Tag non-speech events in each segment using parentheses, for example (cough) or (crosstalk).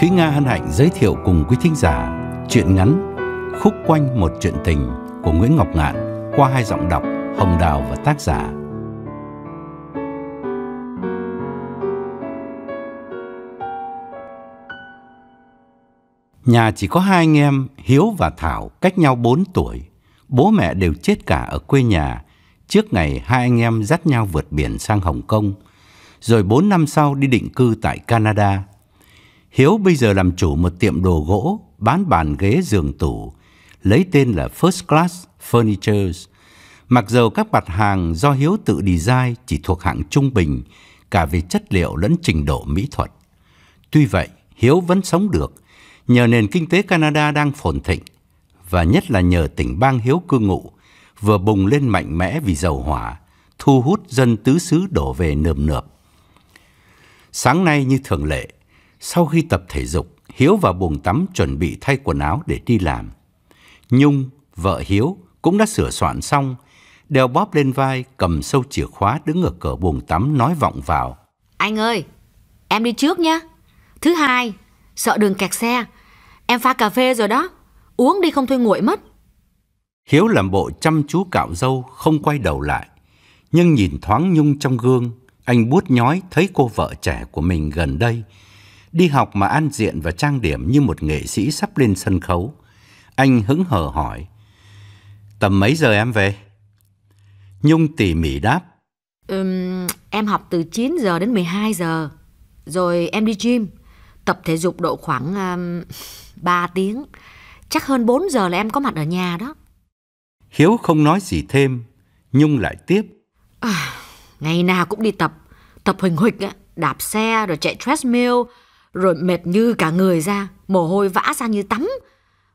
Thúy Nga hân hạnh giới thiệu cùng quý thính giả truyện ngắn Khúc quanh một chuyện tình của Nguyễn Ngọc Ngạn qua hai giọng đọc Hồng Đào và tác giả. Nhà chỉ có hai anh em, Hiếu và Thảo, cách nhau 4 tuổi. Bố mẹ đều chết cả ở quê nhà, trước ngày hai anh em dắt nhau vượt biển sang Hồng Kông, rồi 4 năm sau đi định cư tại Canada. Hiếu bây giờ làm chủ một tiệm đồ gỗ, bán bàn ghế giường tủ, lấy tên là First Class Furnitures. Mặc dù các mặt hàng do Hiếu tự design chỉ thuộc hạng trung bình, cả về chất liệu lẫn trình độ mỹ thuật. Tuy vậy, Hiếu vẫn sống được, nhờ nền kinh tế Canada đang phồn thịnh, và nhất là nhờ tỉnh bang Hiếu cư ngụ, vừa bùng lên mạnh mẽ vì dầu hỏa, thu hút dân tứ xứ đổ về nườm nượp. Sáng nay như thường lệ, sau khi tập thể dục, Hiếu vào buồng tắm chuẩn bị thay quần áo để đi làm. Nhung, vợ Hiếu, cũng đã sửa soạn xong, đeo bóp lên vai, cầm sâu chìa khóa đứng ở cửa buồng tắm nói vọng vào. Anh ơi, em đi trước nhé. Thứ hai, sợ đường kẹt xe. Em pha cà phê rồi đó. Uống đi không thôi nguội mất. Hiếu làm bộ chăm chú cạo râu, không quay đầu lại. Nhưng nhìn thoáng Nhung trong gương, anh buốt nhói thấy cô vợ trẻ của mình gần đây. Đi học mà ăn diện và trang điểm như một nghệ sĩ sắp lên sân khấu. Anh hứng hờ hỏi. Tầm mấy giờ em về? Nhung tỉ mỉ đáp. Ừm, em học từ 9 giờ đến 12 giờ. Rồi em đi gym. Tập thể dục độ khoảng um, 3 tiếng. Chắc hơn 4 giờ là em có mặt ở nhà đó. Hiếu không nói gì thêm. Nhung lại tiếp. À, ngày nào cũng đi tập. Tập huỳnh á, đạp xe rồi chạy treadmill. Rồi mệt như cả người ra. Mồ hôi vã ra như tắm.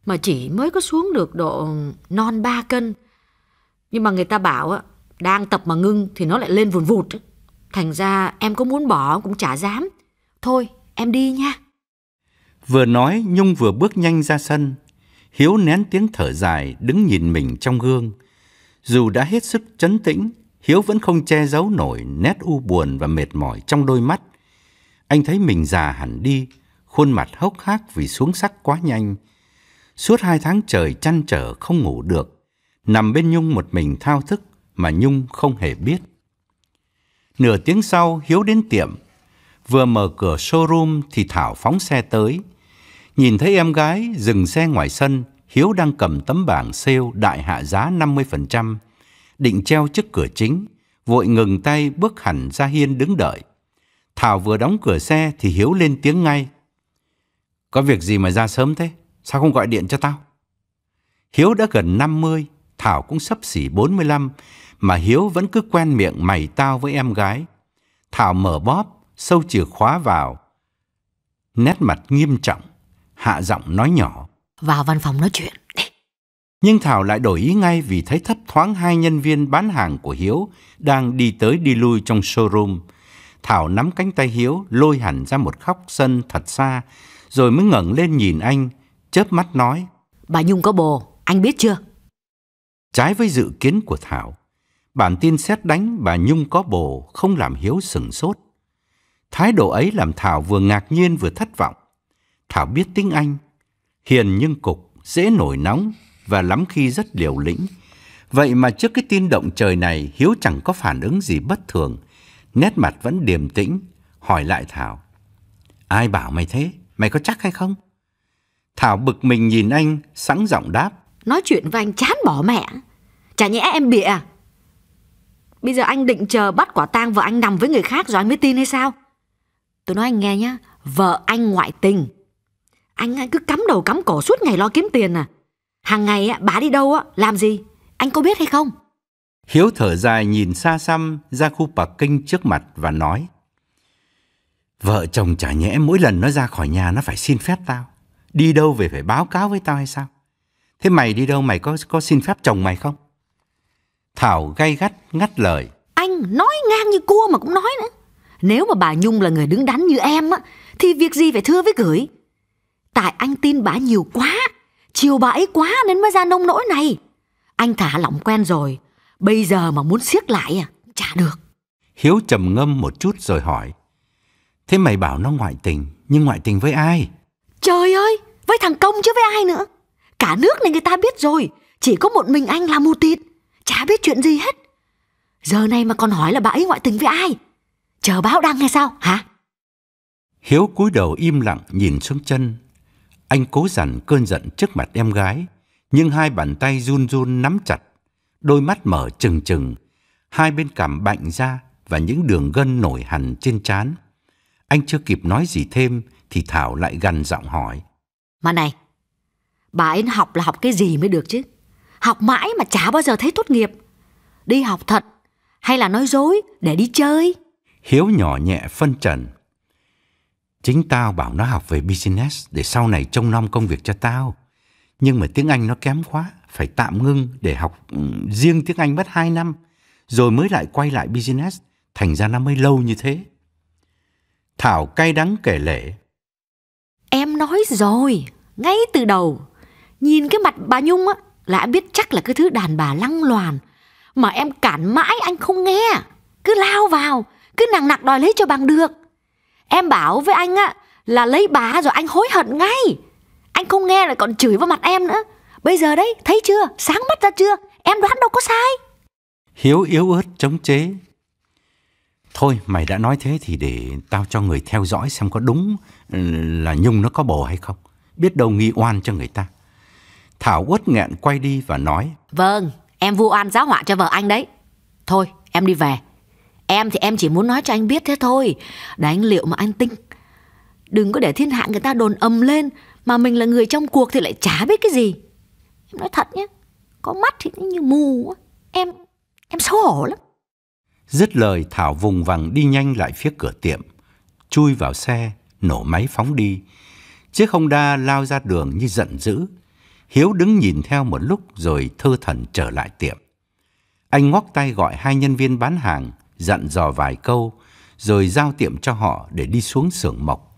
Mà chỉ mới có xuống được độ non 3 cân. Nhưng mà người ta bảo á, đang tập mà ngưng thì nó lại lên vùn vụt. Thành ra em có muốn bỏ cũng chả dám. Thôi, em đi nha. Vừa nói Nhung vừa bước nhanh ra sân. Hiếu nén tiếng thở dài đứng nhìn mình trong gương. Dù đã hết sức chấn tĩnh, Hiếu vẫn không che giấu nổi nét u buồn và mệt mỏi trong đôi mắt. Anh thấy mình già hẳn đi, khuôn mặt hốc hác vì xuống sắc quá nhanh. Suốt hai tháng trời chăn trở không ngủ được, nằm bên Nhung một mình thao thức mà Nhung không hề biết. Nửa tiếng sau, Hiếu đến tiệm. Vừa mở cửa showroom thì Thảo phóng xe tới. Nhìn thấy em gái dừng xe ngoài sân, Hiếu đang cầm tấm bảng sale đại hạ giá 50%, định treo trước cửa chính, vội ngừng tay bước hẳn ra hiên đứng đợi. Thảo vừa đóng cửa xe thì Hiếu lên tiếng ngay. Có việc gì mà ra sớm thế? Sao không gọi điện cho tao? Hiếu đã gần 50, Thảo cũng sắp xỉ 45, mà Hiếu vẫn cứ quen miệng mày tao với em gái. Thảo mở bóp, sâu chìa khóa vào. Nét mặt nghiêm trọng, hạ giọng nói nhỏ. Vào văn phòng nói chuyện. Đi. Nhưng Thảo lại đổi ý ngay vì thấy thấp thoáng hai nhân viên bán hàng của Hiếu đang đi tới đi lui trong showroom. Thảo nắm cánh tay Hiếu lôi hẳn ra một khóc sân thật xa, rồi mới ngẩng lên nhìn anh, chớp mắt nói. Bà Nhung có bồ, anh biết chưa? Trái với dự kiến của Thảo, bản tin xét đánh bà Nhung có bồ không làm Hiếu sừng sốt. Thái độ ấy làm Thảo vừa ngạc nhiên vừa thất vọng. Thảo biết tiếng Anh, hiền nhưng cục, dễ nổi nóng và lắm khi rất liều lĩnh. Vậy mà trước cái tin động trời này, Hiếu chẳng có phản ứng gì bất thường. Nét mặt vẫn điềm tĩnh, hỏi lại Thảo. Ai bảo mày thế? Mày có chắc hay không? Thảo bực mình nhìn anh, sẵn giọng đáp. Nói chuyện với anh chán bỏ mẹ. Chả nhẽ em bịa à? Bây giờ anh định chờ bắt quả tang vợ anh nằm với người khác rồi anh mới tin hay sao? Tôi nói anh nghe nhá, vợ anh ngoại tình. Anh, anh cứ cắm đầu cắm cổ suốt ngày lo kiếm tiền à. Hàng ngày á, bà đi đâu á, làm gì? Anh có biết hay không? Hiếu thở dài nhìn xa xăm ra khu parking trước mặt và nói. Vợ chồng chả nhẽ mỗi lần nó ra khỏi nhà nó phải xin phép tao. Đi đâu về phải báo cáo với tao hay sao? Thế mày đi đâu mày có có xin phép chồng mày không? Thảo gay gắt ngắt lời. Anh nói ngang như cua mà cũng nói nữa. Nếu mà bà Nhung là người đứng đắn như em á, thì việc gì phải thưa với gửi. Tại anh tin bà nhiều quá, chiều bà ấy quá nên mới ra nông nỗi này. Anh thả lỏng quen rồi, bây giờ mà muốn siết lại à, chả được. Hiếu trầm ngâm một chút rồi hỏi. Thế mày bảo nó ngoại tình, nhưng ngoại tình với ai? Trời ơi, với thằng Công chứ với ai nữa. Cả nước này người ta biết rồi, chỉ có một mình anh là mù tịt, chả biết chuyện gì hết. Giờ này mà còn hỏi là bà ấy ngoại tình với ai? Chờ báo đăng hay sao hả? Hiếu cúi đầu im lặng nhìn xuống chân. Anh cố dằn cơn giận trước mặt em gái, nhưng hai bàn tay run run nắm chặt, đôi mắt mở trừng trừng, hai bên cằm bạnh ra và những đường gân nổi hẳn trên trán. Anh chưa kịp nói gì thêm thì Thảo lại gằn giọng hỏi. Mà này, bà ấy học là học cái gì mới được chứ? Học mãi mà chả bao giờ thấy tốt nghiệp. Đi học thật hay là nói dối để đi chơi? Hiếu nhỏ nhẹ phân trần. Chính tao bảo nó học về business để sau này trông nom công việc cho tao. Nhưng mà tiếng Anh nó kém quá, phải tạm ngưng để học ừ, riêng tiếng Anh mất 2 năm, rồi mới lại quay lại business, thành ra nó mới lâu như thế. Thảo cay đắng kể lể. Em nói rồi, ngay từ đầu, nhìn cái mặt bà Nhung á, là em biết chắc là cái thứ đàn bà lăng loàn. Mà em cản mãi anh không nghe, cứ lao vào, cứ nặng nặc đòi lấy cho bằng được. Em bảo với anh á, là lấy bà rồi anh hối hận ngay. Anh không nghe lại còn chửi vào mặt em nữa. Bây giờ đấy, thấy chưa, sáng mắt ra chưa, em đoán đâu có sai. Hiếu yếu ớt chống chế. Thôi mày đã nói thế thì để tao cho người theo dõi xem có đúng là Nhung nó có bồ hay không. Biết đâu nghi oan cho người ta. Thảo uất nghẹn quay đi và nói. Vâng, em vu oan giáo họa cho vợ anh đấy. Thôi, em đi về. Em thì em chỉ muốn nói cho anh biết thế thôi. Để anh liệu mà anh tinh. Đừng có để thiên hạ người ta đồn ầm lên mà mình là người trong cuộc thì lại chả biết cái gì. Em nói thật nhé, có mắt thì như mù. Em, em xấu hổ lắm. Dứt lời Thảo vùng vằng đi nhanh lại phía cửa tiệm, chui vào xe, nổ máy phóng đi. Chiếc Honda lao ra đường như giận dữ. Hiếu đứng nhìn theo một lúc rồi thơ thần trở lại tiệm. Anh ngoắc tay gọi hai nhân viên bán hàng, dặn dò vài câu, rồi giao tiệm cho họ để đi xuống xưởng mộc.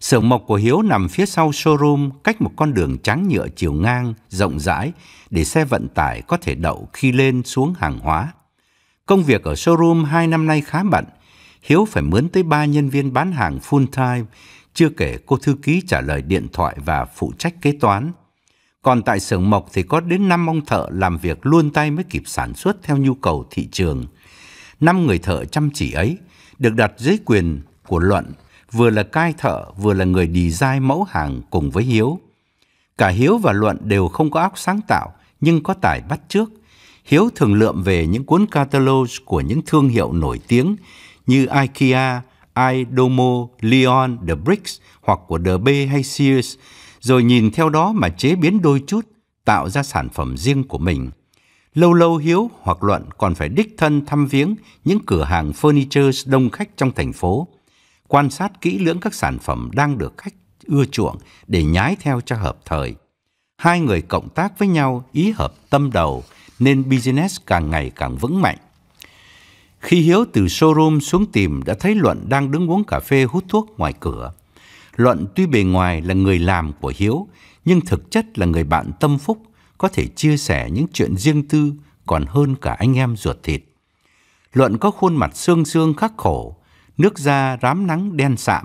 Xưởng mộc của Hiếu nằm phía sau showroom cách một con đường trắng nhựa chiều ngang, rộng rãi để xe vận tải có thể đậu khi lên xuống hàng hóa. Công việc ở showroom hai năm nay khá bận. Hiếu phải mướn tới ba nhân viên bán hàng full time, chưa kể cô thư ký trả lời điện thoại và phụ trách kế toán. Còn tại xưởng mộc thì có đến năm ông thợ làm việc luôn tay mới kịp sản xuất theo nhu cầu thị trường. Năm người thợ chăm chỉ ấy được đặt dưới quyền của Luận, vừa là cai thợ vừa là người design mẫu hàng cùng với Hiếu. Cả Hiếu và Luận đều không có óc sáng tạo nhưng có tài bắt trước. Hiếu thường lượm về những cuốn catalog của những thương hiệu nổi tiếng như IKEA, iDomo, Leon, The Bricks hoặc của DB hay Sears, rồi nhìn theo đó mà chế biến đôi chút, tạo ra sản phẩm riêng của mình. Lâu lâu Hiếu hoặc Luận còn phải đích thân thăm viếng những cửa hàng furniture đông khách trong thành phố, quan sát kỹ lưỡng các sản phẩm đang được khách ưa chuộng để nhái theo cho hợp thời. Hai người cộng tác với nhau ý hợp tâm đầu nên business càng ngày càng vững mạnh. Khi Hiếu từ showroom xuống tìm đã thấy Luận đang đứng uống cà phê hút thuốc ngoài cửa. Luận tuy bề ngoài là người làm của Hiếu, nhưng thực chất là người bạn tâm phúc, có thể chia sẻ những chuyện riêng tư còn hơn cả anh em ruột thịt. Luận có khuôn mặt xương xương khắc khổ, nước da rám nắng đen sạm,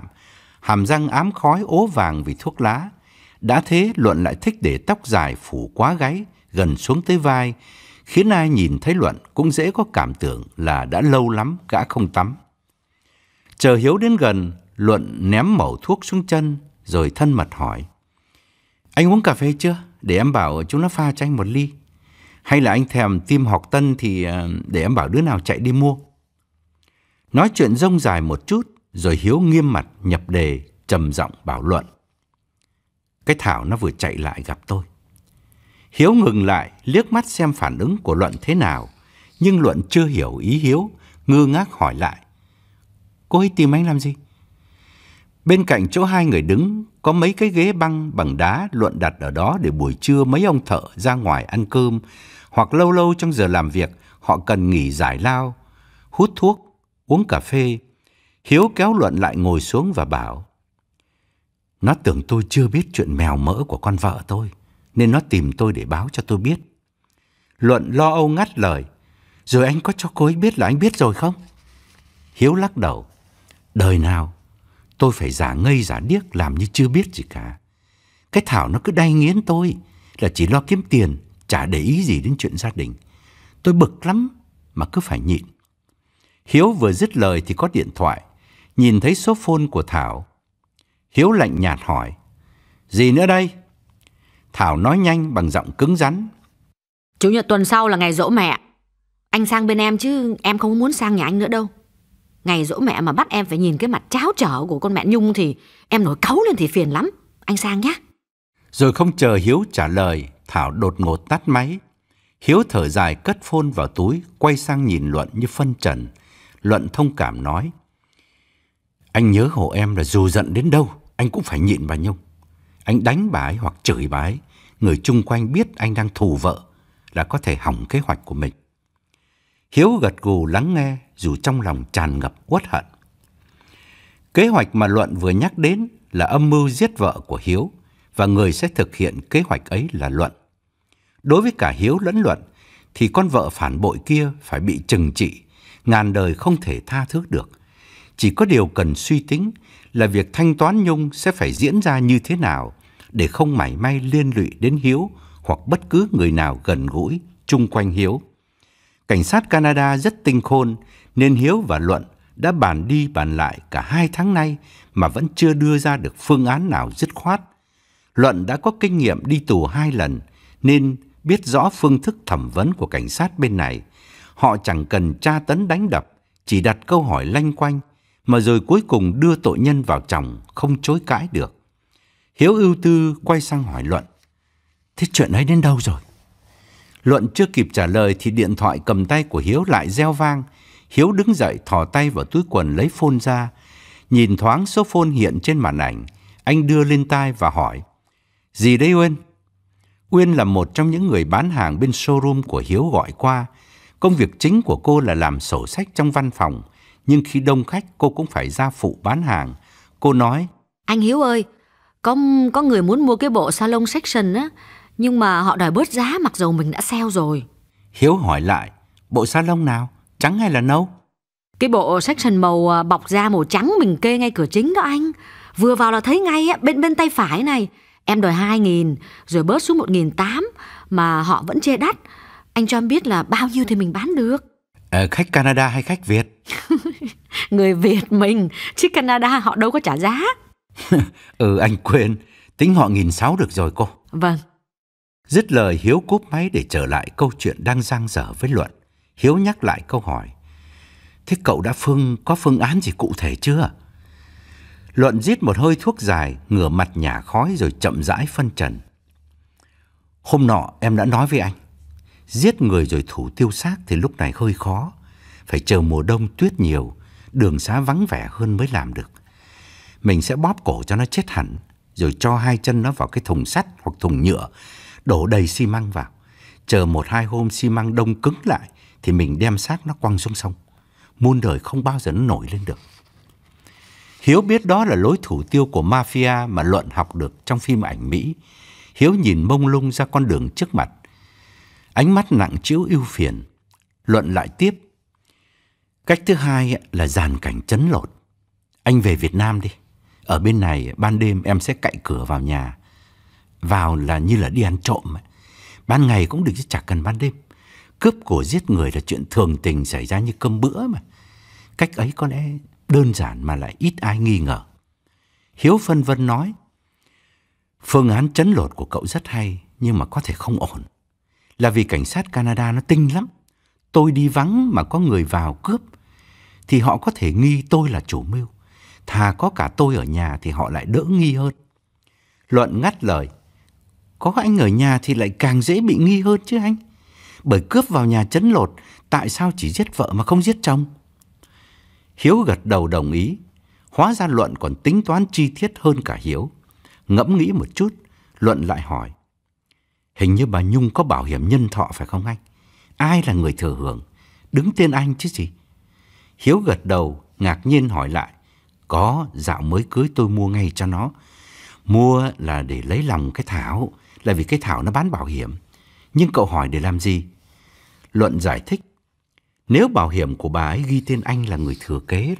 hàm răng ám khói ố vàng vì thuốc lá. Đã thế Luận lại thích để tóc dài phủ quá gáy, gần xuống tới vai, khiến ai nhìn thấy Luận cũng dễ có cảm tưởng là đã lâu lắm gã không tắm. Chờ Hiếu đến gần, Luận ném mẩu thuốc xuống chân, rồi thân mật hỏi. Anh uống cà phê chưa? Để em bảo chúng nó pha cho anh một ly. Hay là anh thèm tim học tân thì ờ, để em bảo đứa nào chạy đi mua. Nói chuyện rông dài một chút, rồi Hiếu nghiêm mặt nhập đề, trầm giọng bảo Luận. Cái Thảo nó vừa chạy lại gặp tôi. Hiếu ngừng lại, liếc mắt xem phản ứng của Luận thế nào. Nhưng Luận chưa hiểu ý Hiếu, ngơ ngác hỏi lại. Cô ấy tìm anh làm gì? Bên cạnh chỗ hai người đứng, có mấy cái ghế băng bằng đá Luận đặt ở đó để buổi trưa mấy ông thợ ra ngoài ăn cơm, hoặc lâu lâu trong giờ làm việc họ cần nghỉ giải lao, hút thuốc, uống cà phê. Hiếu kéo Luận lại ngồi xuống và bảo, Nó tưởng tôi chưa biết chuyện mèo mỡ của con vợ tôi nên nó tìm tôi để báo cho tôi biết. Luận lo âu ngắt lời, rồi anh có cho cô ấy biết là anh biết rồi không? Hiếu lắc đầu, đời nào, Tôi phải giả ngây giả điếc làm như chưa biết gì cả. Cái Thảo nó cứ đay nghiến tôi là chỉ lo kiếm tiền, chả để ý gì đến chuyện gia đình. Tôi bực lắm mà cứ phải nhịn. Hiếu vừa dứt lời thì có điện thoại, nhìn thấy số phone của Thảo. Hiếu lạnh nhạt hỏi, gì nữa đây? Thảo nói nhanh bằng giọng cứng rắn. Chủ nhật tuần sau là ngày dỗ mẹ. Anh sang bên em chứ em không muốn sang nhà anh nữa đâu. Ngày dỗ mẹ mà bắt em phải nhìn cái mặt cháo trở của con mẹ Nhung thì em nổi cáu lên thì phiền lắm. Anh sang nhé. Rồi không chờ Hiếu trả lời, Thảo đột ngột tắt máy. Hiếu thở dài cất phone vào túi, quay sang nhìn Luận như phân trần. Luận thông cảm nói. Anh nhớ hộ em là dù giận đến đâu, anh cũng phải nhịn bà Nhung. Anh đánh bà ấy hoặc chửi bà ấy, người chung quanh biết anh đang thù vợ là có thể hỏng kế hoạch của mình. Hiếu gật gù lắng nghe dù trong lòng tràn ngập uất hận. Kế hoạch mà Luận vừa nhắc đến là âm mưu giết vợ của Hiếu và người sẽ thực hiện kế hoạch ấy là Luận. Đối với cả Hiếu lẫn Luận thì con vợ phản bội kia phải bị trừng trị, ngàn đời không thể tha thứ được. Chỉ có điều cần suy tính là việc thanh toán Nhung sẽ phải diễn ra như thế nào để không mảy may liên lụy đến Hiếu hoặc bất cứ người nào gần gũi chung quanh Hiếu. Cảnh sát Canada rất tinh khôn nên Hiếu và Luận đã bàn đi bàn lại cả hai tháng nay mà vẫn chưa đưa ra được phương án nào dứt khoát. Luận đã có kinh nghiệm đi tù hai lần nên biết rõ phương thức thẩm vấn của cảnh sát bên này. Họ chẳng cần tra tấn đánh đập, chỉ đặt câu hỏi lanh quanh mà rồi cuối cùng đưa tội nhân vào chồng không chối cãi được. Hiếu ưu tư quay sang hỏi Luận. Thế chuyện ấy đến đâu rồi? Luận chưa kịp trả lời thì điện thoại cầm tay của Hiếu lại reo vang. Hiếu đứng dậy thò tay vào túi quần lấy phone ra. Nhìn thoáng số phone hiện trên màn ảnh, anh đưa lên tai và hỏi. Gì đây Uyên? Uyên là một trong những người bán hàng bên showroom của Hiếu gọi qua. Công việc chính của cô là làm sổ sách trong văn phòng, nhưng khi đông khách cô cũng phải ra phụ bán hàng. Cô nói, Anh Hiếu ơi, có có người muốn mua cái bộ salon section á, nhưng mà họ đòi bớt giá mặc dầu mình đã sale rồi. Hiếu hỏi lại, bộ salon nào, trắng hay là nâu? Cái bộ section màu à, bọc da màu trắng mình kê ngay cửa chính đó anh. Vừa vào là thấy ngay á, bên bên tay phải này. Em đòi 2.000 rồi bớt xuống 1.800 mà họ vẫn chê đắt. Anh cho em biết là bao nhiêu thì mình bán được. Ờ, khách Canada hay khách Việt? (laughs) Người Việt mình, chứ Canada họ đâu có trả giá. (laughs) ừ, anh quên, tính họ nghìn sáu được rồi cô. Vâng. Dứt lời Hiếu cúp máy để trở lại câu chuyện đang giang dở với Luận. Hiếu nhắc lại câu hỏi. Thế cậu đã phương có phương án gì cụ thể chưa? Luận giết một hơi thuốc dài, ngửa mặt nhả khói rồi chậm rãi phân trần. Hôm nọ em đã nói với anh, giết người rồi thủ tiêu xác thì lúc này hơi khó. Phải chờ mùa đông tuyết nhiều, đường xá vắng vẻ hơn mới làm được. Mình sẽ bóp cổ cho nó chết hẳn, rồi cho hai chân nó vào cái thùng sắt hoặc thùng nhựa, đổ đầy xi măng vào. Chờ một hai hôm xi măng đông cứng lại thì mình đem xác nó quăng xuống sông. Muôn đời không bao giờ nó nổi lên được. Hiếu biết đó là lối thủ tiêu của mafia mà Luận học được trong phim ảnh Mỹ. Hiếu nhìn mông lung ra con đường trước mặt. Ánh mắt nặng chiếu ưu phiền. Luận lại tiếp. Cách thứ hai là dàn cảnh chấn lột. Anh về Việt Nam đi. Ở bên này ban đêm em sẽ cậy cửa vào nhà. Vào là như là đi ăn trộm. Ban ngày cũng được chứ chả cần ban đêm. Cướp cổ giết người là chuyện thường tình xảy ra như cơm bữa mà. Cách ấy có lẽ đơn giản mà lại ít ai nghi ngờ. Hiếu phân vân nói, phương án chấn lột của cậu rất hay nhưng mà có thể không ổn. Là vì cảnh sát Canada nó tinh lắm. Tôi đi vắng mà có người vào cướp thì họ có thể nghi tôi là chủ mưu. Thà có cả tôi ở nhà thì họ lại đỡ nghi hơn. Luận ngắt lời, có anh ở nhà thì lại càng dễ bị nghi hơn chứ anh. Bởi cướp vào nhà chấn lột, tại sao chỉ giết vợ mà không giết chồng? Hiếu gật đầu đồng ý. Hóa ra Luận còn tính toán chi tiết hơn cả Hiếu. Ngẫm nghĩ một chút, Luận lại hỏi. Hình như bà Nhung có bảo hiểm nhân thọ phải không anh? Ai là người thừa hưởng? Đứng tên anh chứ gì? Hiếu gật đầu, ngạc nhiên hỏi lại. Có, dạo mới cưới tôi mua ngay cho nó. Mua là để lấy lòng cái Thảo, là vì cái Thảo nó bán bảo hiểm. Nhưng cậu hỏi để làm gì? Luận giải thích. Nếu bảo hiểm của bà ấy ghi tên anh là người thừa kế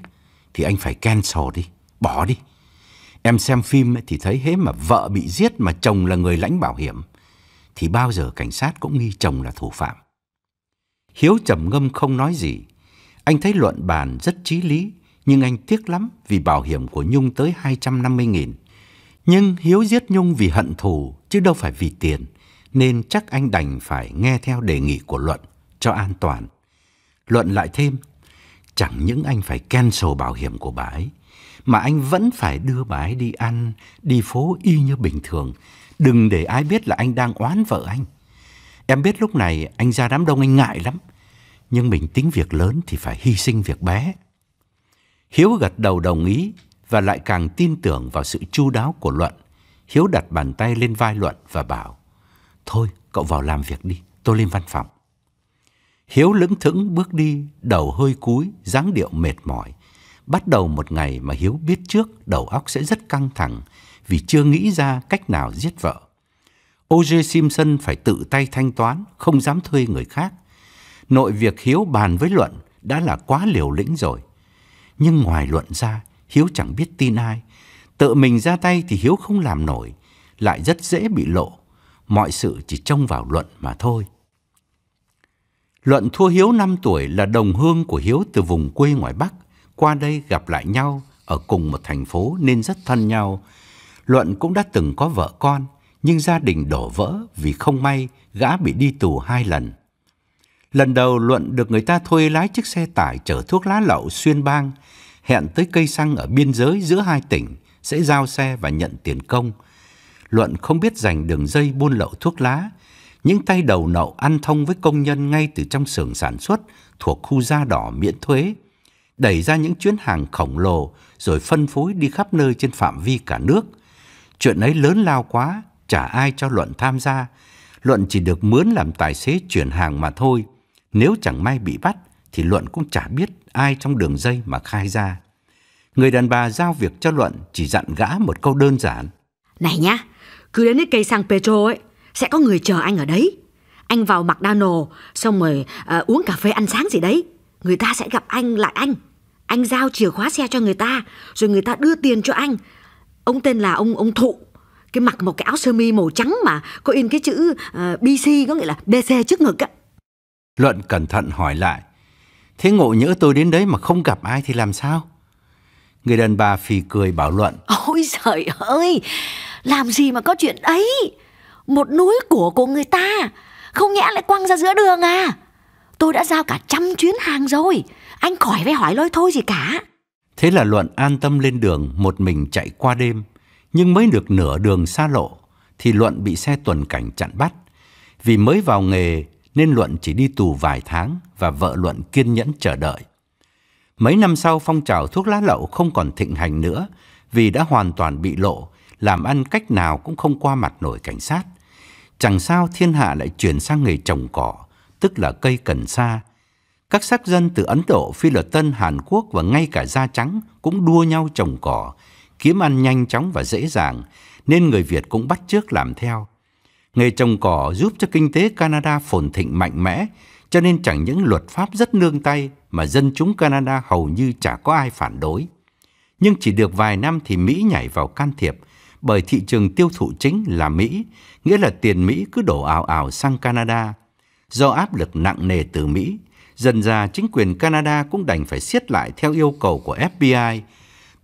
thì anh phải cancel đi, bỏ đi. Em xem phim thì thấy hế mà vợ bị giết mà chồng là người lãnh bảo hiểm, thì bao giờ cảnh sát cũng nghi chồng là thủ phạm. Hiếu trầm ngâm không nói gì. Anh thấy luận bàn rất trí lý, nhưng anh tiếc lắm vì bảo hiểm của Nhung tới 250 nghìn. Nhưng Hiếu giết Nhung vì hận thù, chứ đâu phải vì tiền, nên chắc anh đành phải nghe theo đề nghị của Luận cho an toàn. Luận lại thêm, chẳng những anh phải cancel bảo hiểm của bà ấy, mà anh vẫn phải đưa bà ấy đi ăn, đi phố y như bình thường. Đừng để ai biết là anh đang oán vợ anh. Em biết lúc này anh ra đám đông anh ngại lắm, nhưng mình tính việc lớn thì phải hy sinh việc bé. Hiếu gật đầu đồng ý và lại càng tin tưởng vào sự chu đáo của Luận. Hiếu đặt bàn tay lên vai Luận và bảo, Thôi, cậu vào làm việc đi, tôi lên văn phòng. Hiếu lững thững bước đi, đầu hơi cúi, dáng điệu mệt mỏi. Bắt đầu một ngày mà Hiếu biết trước đầu óc sẽ rất căng thẳng vì chưa nghĩ ra cách nào giết vợ. O.J. Simpson phải tự tay thanh toán, không dám thuê người khác. Nội việc Hiếu bàn với Luận đã là quá liều lĩnh rồi. Nhưng ngoài Luận ra, Hiếu chẳng biết tin ai. Tự mình ra tay thì Hiếu không làm nổi, lại rất dễ bị lộ. Mọi sự chỉ trông vào Luận mà thôi. Luận thua Hiếu 5 tuổi là đồng hương của Hiếu từ vùng quê ngoài Bắc. Qua đây gặp lại nhau ở cùng một thành phố nên rất thân nhau. Luận cũng đã từng có vợ con, nhưng gia đình đổ vỡ vì không may gã bị đi tù hai lần. Lần đầu Luận được người ta thuê lái chiếc xe tải chở thuốc lá lậu xuyên bang, hẹn tới cây xăng ở biên giới giữa hai tỉnh, sẽ giao xe và nhận tiền công. Luận không biết giành đường dây buôn lậu thuốc lá, những tay đầu nậu ăn thông với công nhân ngay từ trong xưởng sản xuất thuộc khu da đỏ miễn thuế, đẩy ra những chuyến hàng khổng lồ rồi phân phối đi khắp nơi trên phạm vi cả nước. Chuyện ấy lớn lao quá, chả ai cho Luận tham gia. Luận chỉ được mướn làm tài xế chuyển hàng mà thôi. Nếu chẳng may bị bắt, thì Luận cũng chả biết ai trong đường dây mà khai ra. Người đàn bà giao việc cho Luận chỉ dặn gã một câu đơn giản. Này nhá, cứ đến cái cây xăng Petro ấy, sẽ có người chờ anh ở đấy. Anh vào McDonald's, xong rồi à, uống cà phê ăn sáng gì đấy. Người ta sẽ gặp anh lại anh. Anh giao chìa khóa xe cho người ta, rồi người ta đưa tiền cho anh. Ông tên là ông ông Thụ, cái mặc một cái áo sơ mi màu trắng mà có in cái chữ uh, ờ, BC có nghĩa là BC trước ngực á. Luận cẩn thận hỏi lại, thế ngộ nhỡ tôi đến đấy mà không gặp ai thì làm sao? Người đàn bà phì cười bảo Luận. Ôi trời ơi, làm gì mà có chuyện ấy? Một núi của của người ta, không nhẽ lại quăng ra giữa đường à? Tôi đã giao cả trăm chuyến hàng rồi, anh khỏi phải hỏi lôi thôi gì cả. Thế là Luận an tâm lên đường một mình chạy qua đêm nhưng mới được nửa đường xa lộ thì Luận bị xe tuần cảnh chặn bắt. Vì mới vào nghề nên Luận chỉ đi tù vài tháng và vợ Luận kiên nhẫn chờ đợi. Mấy năm sau phong trào thuốc lá lậu không còn thịnh hành nữa vì đã hoàn toàn bị lộ, làm ăn cách nào cũng không qua mặt nổi cảnh sát. Chẳng sao thiên hạ lại chuyển sang nghề trồng cỏ, tức là cây cần sa. Các sắc dân từ Ấn Độ, Phi Luật Tân, Hàn Quốc và ngay cả da trắng cũng đua nhau trồng cỏ, kiếm ăn nhanh chóng và dễ dàng, nên người Việt cũng bắt chước làm theo. Nghề trồng cỏ giúp cho kinh tế Canada phồn thịnh mạnh mẽ, cho nên chẳng những luật pháp rất nương tay mà dân chúng Canada hầu như chả có ai phản đối. Nhưng chỉ được vài năm thì Mỹ nhảy vào can thiệp, bởi thị trường tiêu thụ chính là Mỹ, nghĩa là tiền Mỹ cứ đổ ào ào sang Canada. Do áp lực nặng nề từ Mỹ, dần ra chính quyền Canada cũng đành phải siết lại theo yêu cầu của FBI,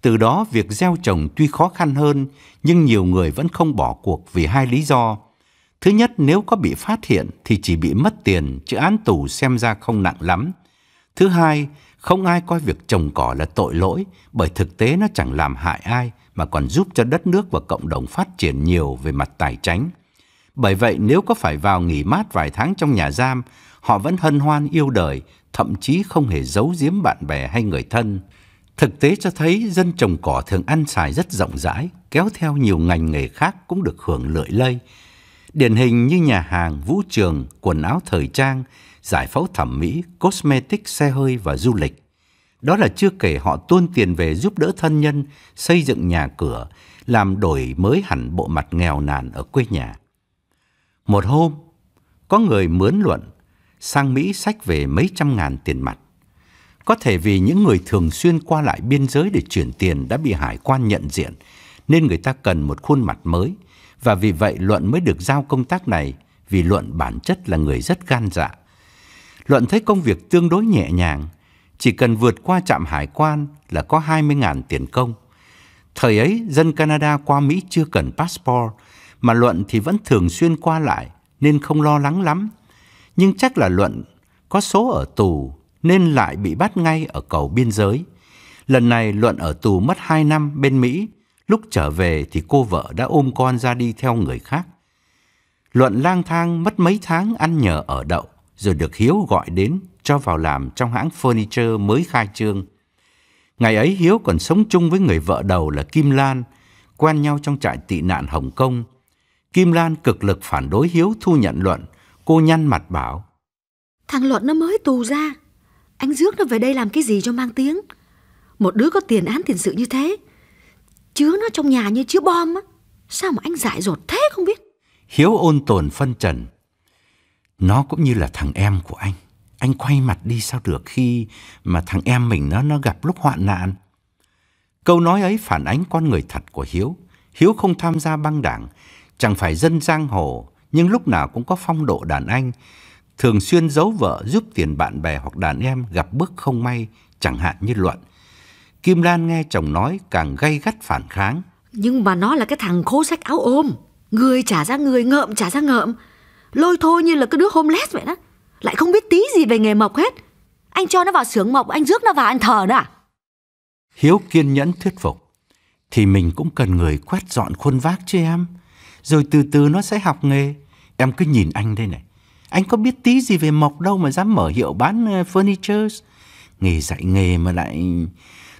từ đó việc gieo trồng tuy khó khăn hơn, nhưng nhiều người vẫn không bỏ cuộc vì hai lý do. Thứ nhất, nếu có bị phát hiện thì chỉ bị mất tiền, chứ án tù xem ra không nặng lắm. Thứ hai, không ai coi việc trồng cỏ là tội lỗi, bởi thực tế nó chẳng làm hại ai, mà còn giúp cho đất nước và cộng đồng phát triển nhiều về mặt tài chính. Bởi vậy, nếu có phải vào nghỉ mát vài tháng trong nhà giam, họ vẫn hân hoan yêu đời, thậm chí không hề giấu giếm bạn bè hay người thân. Thực tế cho thấy dân trồng cỏ thường ăn xài rất rộng rãi, kéo theo nhiều ngành nghề khác cũng được hưởng lợi lây. Điển hình như nhà hàng, vũ trường, quần áo thời trang, giải phẫu thẩm mỹ, cosmetic, xe hơi và du lịch. Đó là chưa kể họ tuôn tiền về giúp đỡ thân nhân, xây dựng nhà cửa, làm đổi mới hẳn bộ mặt nghèo nàn ở quê nhà. Một hôm, có người mướn luận, sang Mỹ sách về mấy trăm ngàn tiền mặt. Có thể vì những người thường xuyên qua lại biên giới để chuyển tiền đã bị hải quan nhận diện, nên người ta cần một khuôn mặt mới, và vì vậy Luận mới được giao công tác này vì Luận bản chất là người rất gan dạ. Luận thấy công việc tương đối nhẹ nhàng, chỉ cần vượt qua trạm hải quan là có 20.000 tiền công. Thời ấy, dân Canada qua Mỹ chưa cần passport, mà Luận thì vẫn thường xuyên qua lại nên không lo lắng lắm. Nhưng chắc là Luận có số ở tù nên lại bị bắt ngay ở cầu biên giới. Lần này Luận ở tù mất 2 năm bên Mỹ, lúc trở về thì cô vợ đã ôm con ra đi theo người khác. Luận lang thang mất mấy tháng ăn nhờ ở đậu, rồi được Hiếu gọi đến cho vào làm trong hãng furniture mới khai trương. Ngày ấy Hiếu còn sống chung với người vợ đầu là Kim Lan, quen nhau trong trại tị nạn Hồng Kông. Kim Lan cực lực phản đối Hiếu thu nhận Luận, cô nhăn mặt bảo. Thằng Luận nó mới tù ra, anh rước nó về đây làm cái gì cho mang tiếng? Một đứa có tiền án tiền sự như thế, chứa nó trong nhà như chứa bom á. Sao mà anh dại dột thế không biết? Hiếu ôn tồn phân trần. Nó cũng như là thằng em của anh. Anh quay mặt đi sao được khi mà thằng em mình nó nó gặp lúc hoạn nạn. Câu nói ấy phản ánh con người thật của Hiếu. Hiếu không tham gia băng đảng, chẳng phải dân giang hồ, nhưng lúc nào cũng có phong độ đàn anh, thường xuyên giấu vợ giúp tiền bạn bè hoặc đàn em gặp bước không may, chẳng hạn như Luận. Kim Lan nghe chồng nói càng gay gắt phản kháng. Nhưng mà nó là cái thằng khố sách áo ôm, người trả ra người, ngợm trả ra ngợm. Lôi thôi như là cái đứa homeless vậy đó. Lại không biết tí gì về nghề mộc hết. Anh cho nó vào xưởng mộc, anh rước nó vào anh thờ đó à? Hiếu kiên nhẫn thuyết phục. Thì mình cũng cần người quét dọn khuôn vác chứ em. Rồi từ từ nó sẽ học nghề. Em cứ nhìn anh đây này. Anh có biết tí gì về mộc đâu mà dám mở hiệu bán uh, furniture. Nghề dạy nghề mà lại...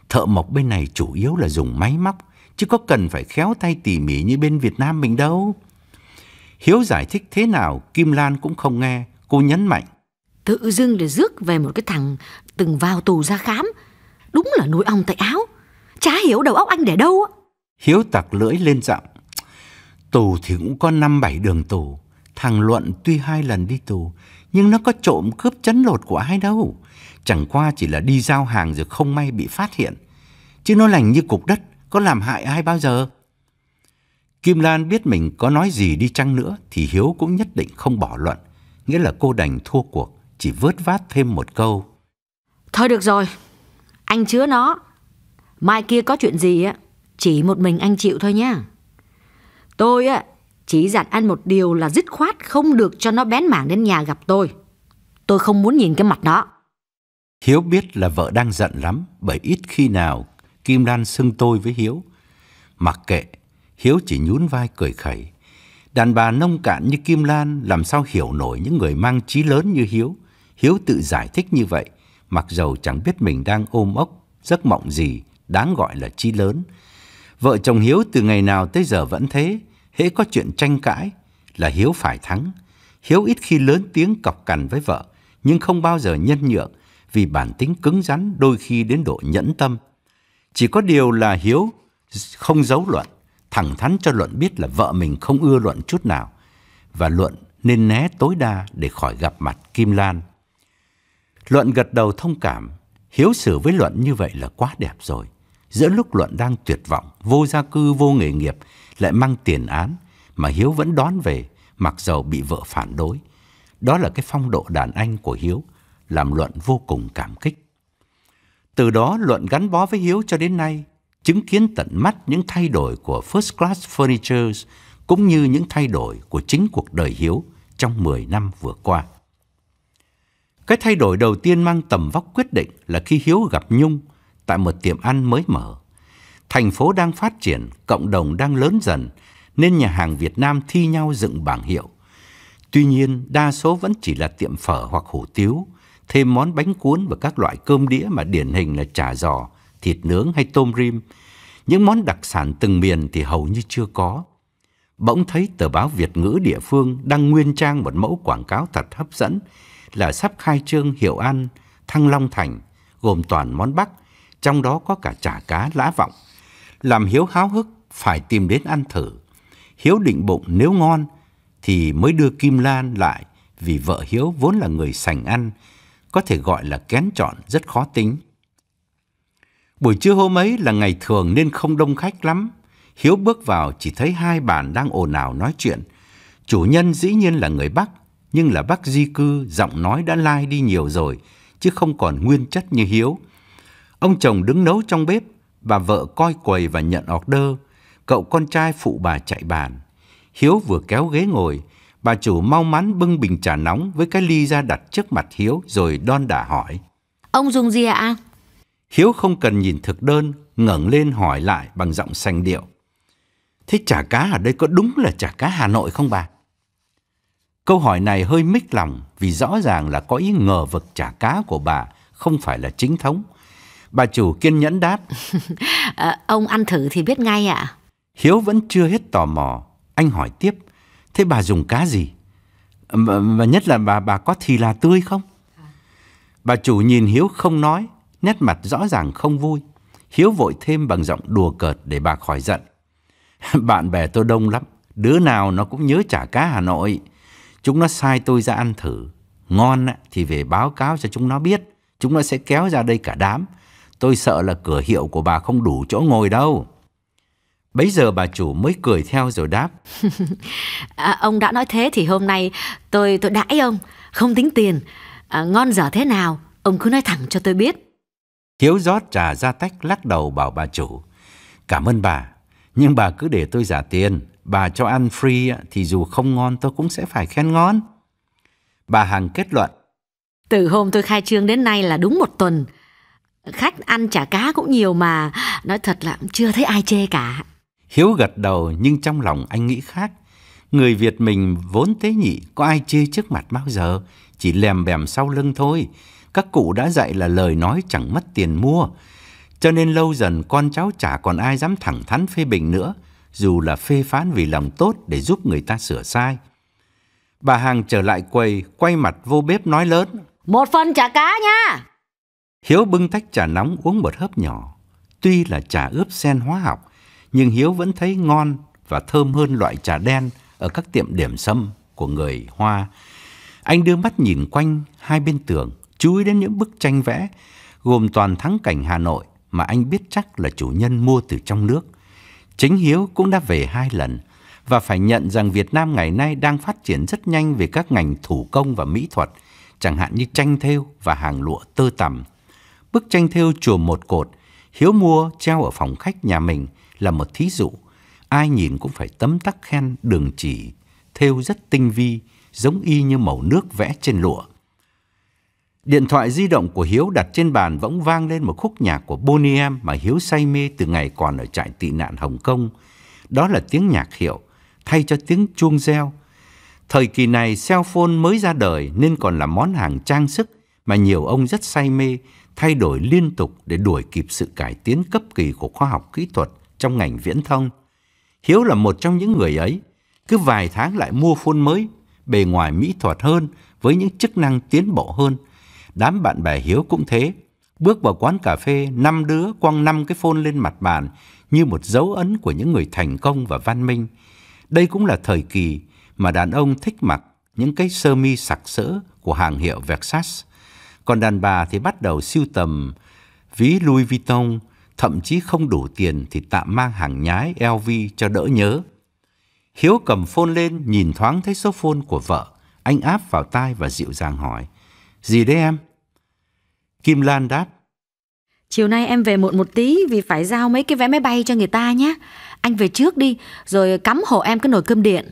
Thợ mộc bên này chủ yếu là dùng máy móc, chứ có cần phải khéo tay tỉ mỉ như bên Việt Nam mình đâu. Hiếu giải thích thế nào, Kim Lan cũng không nghe, cô nhấn mạnh. Tự dưng để rước về một cái thằng từng vào tù ra khám, đúng là nuôi ong tại áo. Chả hiểu đầu óc anh để đâu á. Hiếu tặc lưỡi lên giọng. Tù thì cũng có năm bảy đường tù. Thằng Luận tuy hai lần đi tù, nhưng nó có trộm cướp chấn lột của ai đâu. Chẳng qua chỉ là đi giao hàng rồi không may bị phát hiện. Chứ nó lành như cục đất, có làm hại ai bao giờ. Kim Lan biết mình có nói gì đi chăng nữa thì Hiếu cũng nhất định không bỏ luận. Nghĩa là cô đành thua cuộc, chỉ vớt vát thêm một câu. Thôi được rồi, anh chứa nó. Mai kia có chuyện gì á, chỉ một mình anh chịu thôi nhá. Tôi á, chỉ dặn anh một điều là dứt khoát không được cho nó bén mảng đến nhà gặp tôi. Tôi không muốn nhìn cái mặt đó. Hiếu biết là vợ đang giận lắm bởi ít khi nào Kim Lan xưng tôi với Hiếu. Mặc kệ, Hiếu chỉ nhún vai cười khẩy. Đàn bà nông cạn như Kim Lan làm sao hiểu nổi những người mang trí lớn như Hiếu. Hiếu tự giải thích như vậy, mặc dầu chẳng biết mình đang ôm ốc, giấc mộng gì, đáng gọi là trí lớn. Vợ chồng Hiếu từ ngày nào tới giờ vẫn thế, hễ có chuyện tranh cãi là Hiếu phải thắng. Hiếu ít khi lớn tiếng cọc cằn với vợ, nhưng không bao giờ nhân nhượng vì bản tính cứng rắn đôi khi đến độ nhẫn tâm. Chỉ có điều là Hiếu không giấu luận, thẳng thắn cho luận biết là vợ mình không ưa luận chút nào và luận nên né tối đa để khỏi gặp mặt Kim Lan. Luận gật đầu thông cảm, Hiếu xử với luận như vậy là quá đẹp rồi. Giữa lúc luận đang tuyệt vọng, vô gia cư, vô nghề nghiệp, lại mang tiền án, mà Hiếu vẫn đón về, mặc dầu bị vợ phản đối. Đó là cái phong độ đàn anh của Hiếu, làm Luận vô cùng cảm kích. Từ đó Luận gắn bó với Hiếu cho đến nay, chứng kiến tận mắt những thay đổi của First Class Furnitures cũng như những thay đổi của chính cuộc đời Hiếu trong 10 năm vừa qua. Cái thay đổi đầu tiên mang tầm vóc quyết định là khi Hiếu gặp Nhung tại một tiệm ăn mới mở. Thành phố đang phát triển, cộng đồng đang lớn dần, nên nhà hàng Việt Nam thi nhau dựng bảng hiệu. Tuy nhiên, đa số vẫn chỉ là tiệm phở hoặc hủ tiếu, thêm món bánh cuốn và các loại cơm đĩa mà điển hình là chả giò, thịt nướng hay tôm rim. Những món đặc sản từng miền thì hầu như chưa có. Bỗng thấy tờ báo Việt ngữ địa phương đăng nguyên trang một mẫu quảng cáo thật hấp dẫn là sắp khai trương hiệu ăn Thăng Long Thành, gồm toàn món Bắc, trong đó có cả chả cá lã vọng. Làm Hiếu háo hức phải tìm đến ăn thử. Hiếu định bụng nếu ngon thì mới đưa Kim Lan lại vì vợ Hiếu vốn là người sành ăn, có thể gọi là kén chọn rất khó tính. Buổi trưa hôm ấy là ngày thường nên không đông khách lắm. Hiếu bước vào chỉ thấy hai bàn đang ồn ào nói chuyện. Chủ nhân dĩ nhiên là người Bắc, nhưng là Bắc di cư, giọng nói đã lai đi nhiều rồi, chứ không còn nguyên chất như Hiếu. Ông chồng đứng nấu trong bếp, bà vợ coi quầy và nhận order, cậu con trai phụ bà chạy bàn. Hiếu vừa kéo ghế ngồi, bà chủ mau mắn bưng bình trà nóng với cái ly ra đặt trước mặt Hiếu rồi đon đả hỏi. Ông dùng gì ạ? Hiếu không cần nhìn thực đơn, ngẩng lên hỏi lại bằng giọng sành điệu. Thế chả cá ở đây có đúng là chả cá Hà Nội không bà? Câu hỏi này hơi mích lòng vì rõ ràng là có ý ngờ vực chả cá của bà không phải là chính thống. Bà chủ kiên nhẫn đáp. à, (laughs) ông ăn thử thì biết ngay ạ. Hiếu vẫn chưa hết tò mò. Anh hỏi tiếp. Thế bà dùng cá gì? Và nhất là bà bà có thì là tươi không? Bà chủ nhìn Hiếu không nói, nét mặt rõ ràng không vui. Hiếu vội thêm bằng giọng đùa cợt để bà khỏi giận. (laughs) Bạn bè tôi đông lắm, đứa nào nó cũng nhớ trả cá Hà Nội. Chúng nó sai tôi ra ăn thử. Ngon thì về báo cáo cho chúng nó biết. Chúng nó sẽ kéo ra đây cả đám. Tôi sợ là cửa hiệu của bà không đủ chỗ ngồi đâu. Bấy giờ bà chủ mới cười theo rồi đáp. (laughs) à, ông đã nói thế thì hôm nay tôi tôi đãi ông, không tính tiền. À, ngon dở thế nào, ông cứ nói thẳng cho tôi biết. Thiếu rót trà ra tách lắc đầu bảo bà chủ. Cảm ơn bà, nhưng bà cứ để tôi trả tiền. Bà cho ăn free thì dù không ngon tôi cũng sẽ phải khen ngon. Bà Hằng kết luận. Từ hôm tôi khai trương đến nay là đúng một tuần. Khách ăn chả cá cũng nhiều mà, nói thật là chưa thấy ai chê cả. Hiếu gật đầu nhưng trong lòng anh nghĩ khác. Người Việt mình vốn tế nhị, có ai chê trước mặt bao giờ, chỉ lèm bèm sau lưng thôi. Các cụ đã dạy là lời nói chẳng mất tiền mua. Cho nên lâu dần con cháu chả còn ai dám thẳng thắn phê bình nữa, dù là phê phán vì lòng tốt để giúp người ta sửa sai. Bà Hàng trở lại quầy, quay mặt vô bếp nói lớn. Một phần chả cá nha! Hiếu bưng tách trà nóng uống một hớp nhỏ. Tuy là trà ướp sen hóa học, nhưng Hiếu vẫn thấy ngon và thơm hơn loại trà đen ở các tiệm điểm sâm của người Hoa. Anh đưa mắt nhìn quanh hai bên tường, chú ý đến những bức tranh vẽ gồm toàn thắng cảnh Hà Nội mà anh biết chắc là chủ nhân mua từ trong nước. Chính Hiếu cũng đã về hai lần và phải nhận rằng Việt Nam ngày nay đang phát triển rất nhanh về các ngành thủ công và mỹ thuật, chẳng hạn như tranh thêu và hàng lụa tơ tằm. Bức tranh thêu chùa một cột, Hiếu mua treo ở phòng khách nhà mình là một thí dụ. Ai nhìn cũng phải tấm tắc khen đường chỉ, thêu rất tinh vi, giống y như màu nước vẽ trên lụa. Điện thoại di động của Hiếu đặt trên bàn võng vang lên một khúc nhạc của Bonnie M mà Hiếu say mê từ ngày còn ở trại tị nạn Hồng Kông. Đó là tiếng nhạc hiệu, thay cho tiếng chuông reo. Thời kỳ này cell phone mới ra đời nên còn là món hàng trang sức mà nhiều ông rất say mê, thay đổi liên tục để đuổi kịp sự cải tiến cấp kỳ của khoa học kỹ thuật trong ngành viễn thông. Hiếu là một trong những người ấy, cứ vài tháng lại mua phone mới, bề ngoài mỹ thuật hơn với những chức năng tiến bộ hơn. Đám bạn bè Hiếu cũng thế, bước vào quán cà phê, năm đứa quăng năm cái phone lên mặt bàn như một dấu ấn của những người thành công và văn minh. Đây cũng là thời kỳ mà đàn ông thích mặc những cái sơ mi sặc sỡ của hàng hiệu Versace. Còn đàn bà thì bắt đầu siêu tầm ví Louis Vuitton, thậm chí không đủ tiền thì tạm mang hàng nhái LV cho đỡ nhớ. Hiếu cầm phone lên nhìn thoáng thấy số phone của vợ, anh áp vào tai và dịu dàng hỏi, gì đấy em? Kim Lan đáp, Chiều nay em về muộn một tí vì phải giao mấy cái vé máy bay cho người ta nhé. Anh về trước đi, rồi cắm hộ em cái nồi cơm điện.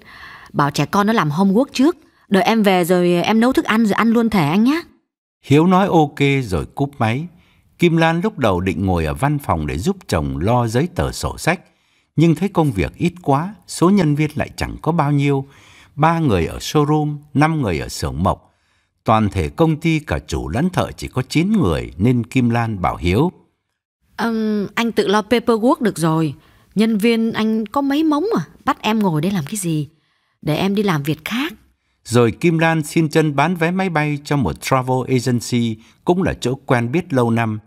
Bảo trẻ con nó làm homework trước. Đợi em về rồi em nấu thức ăn rồi ăn luôn thể anh nhé. Hiếu nói ok rồi cúp máy. Kim Lan lúc đầu định ngồi ở văn phòng để giúp chồng lo giấy tờ sổ sách. Nhưng thấy công việc ít quá, số nhân viên lại chẳng có bao nhiêu. Ba người ở showroom, năm người ở xưởng mộc. Toàn thể công ty cả chủ lẫn thợ chỉ có 9 người nên Kim Lan bảo Hiếu. Um, anh tự lo paperwork được rồi. Nhân viên anh có mấy mống à, bắt em ngồi đây làm cái gì? Để em đi làm việc khác. Rồi Kim Lan xin chân bán vé máy bay cho một travel agency, cũng là chỗ quen biết lâu năm.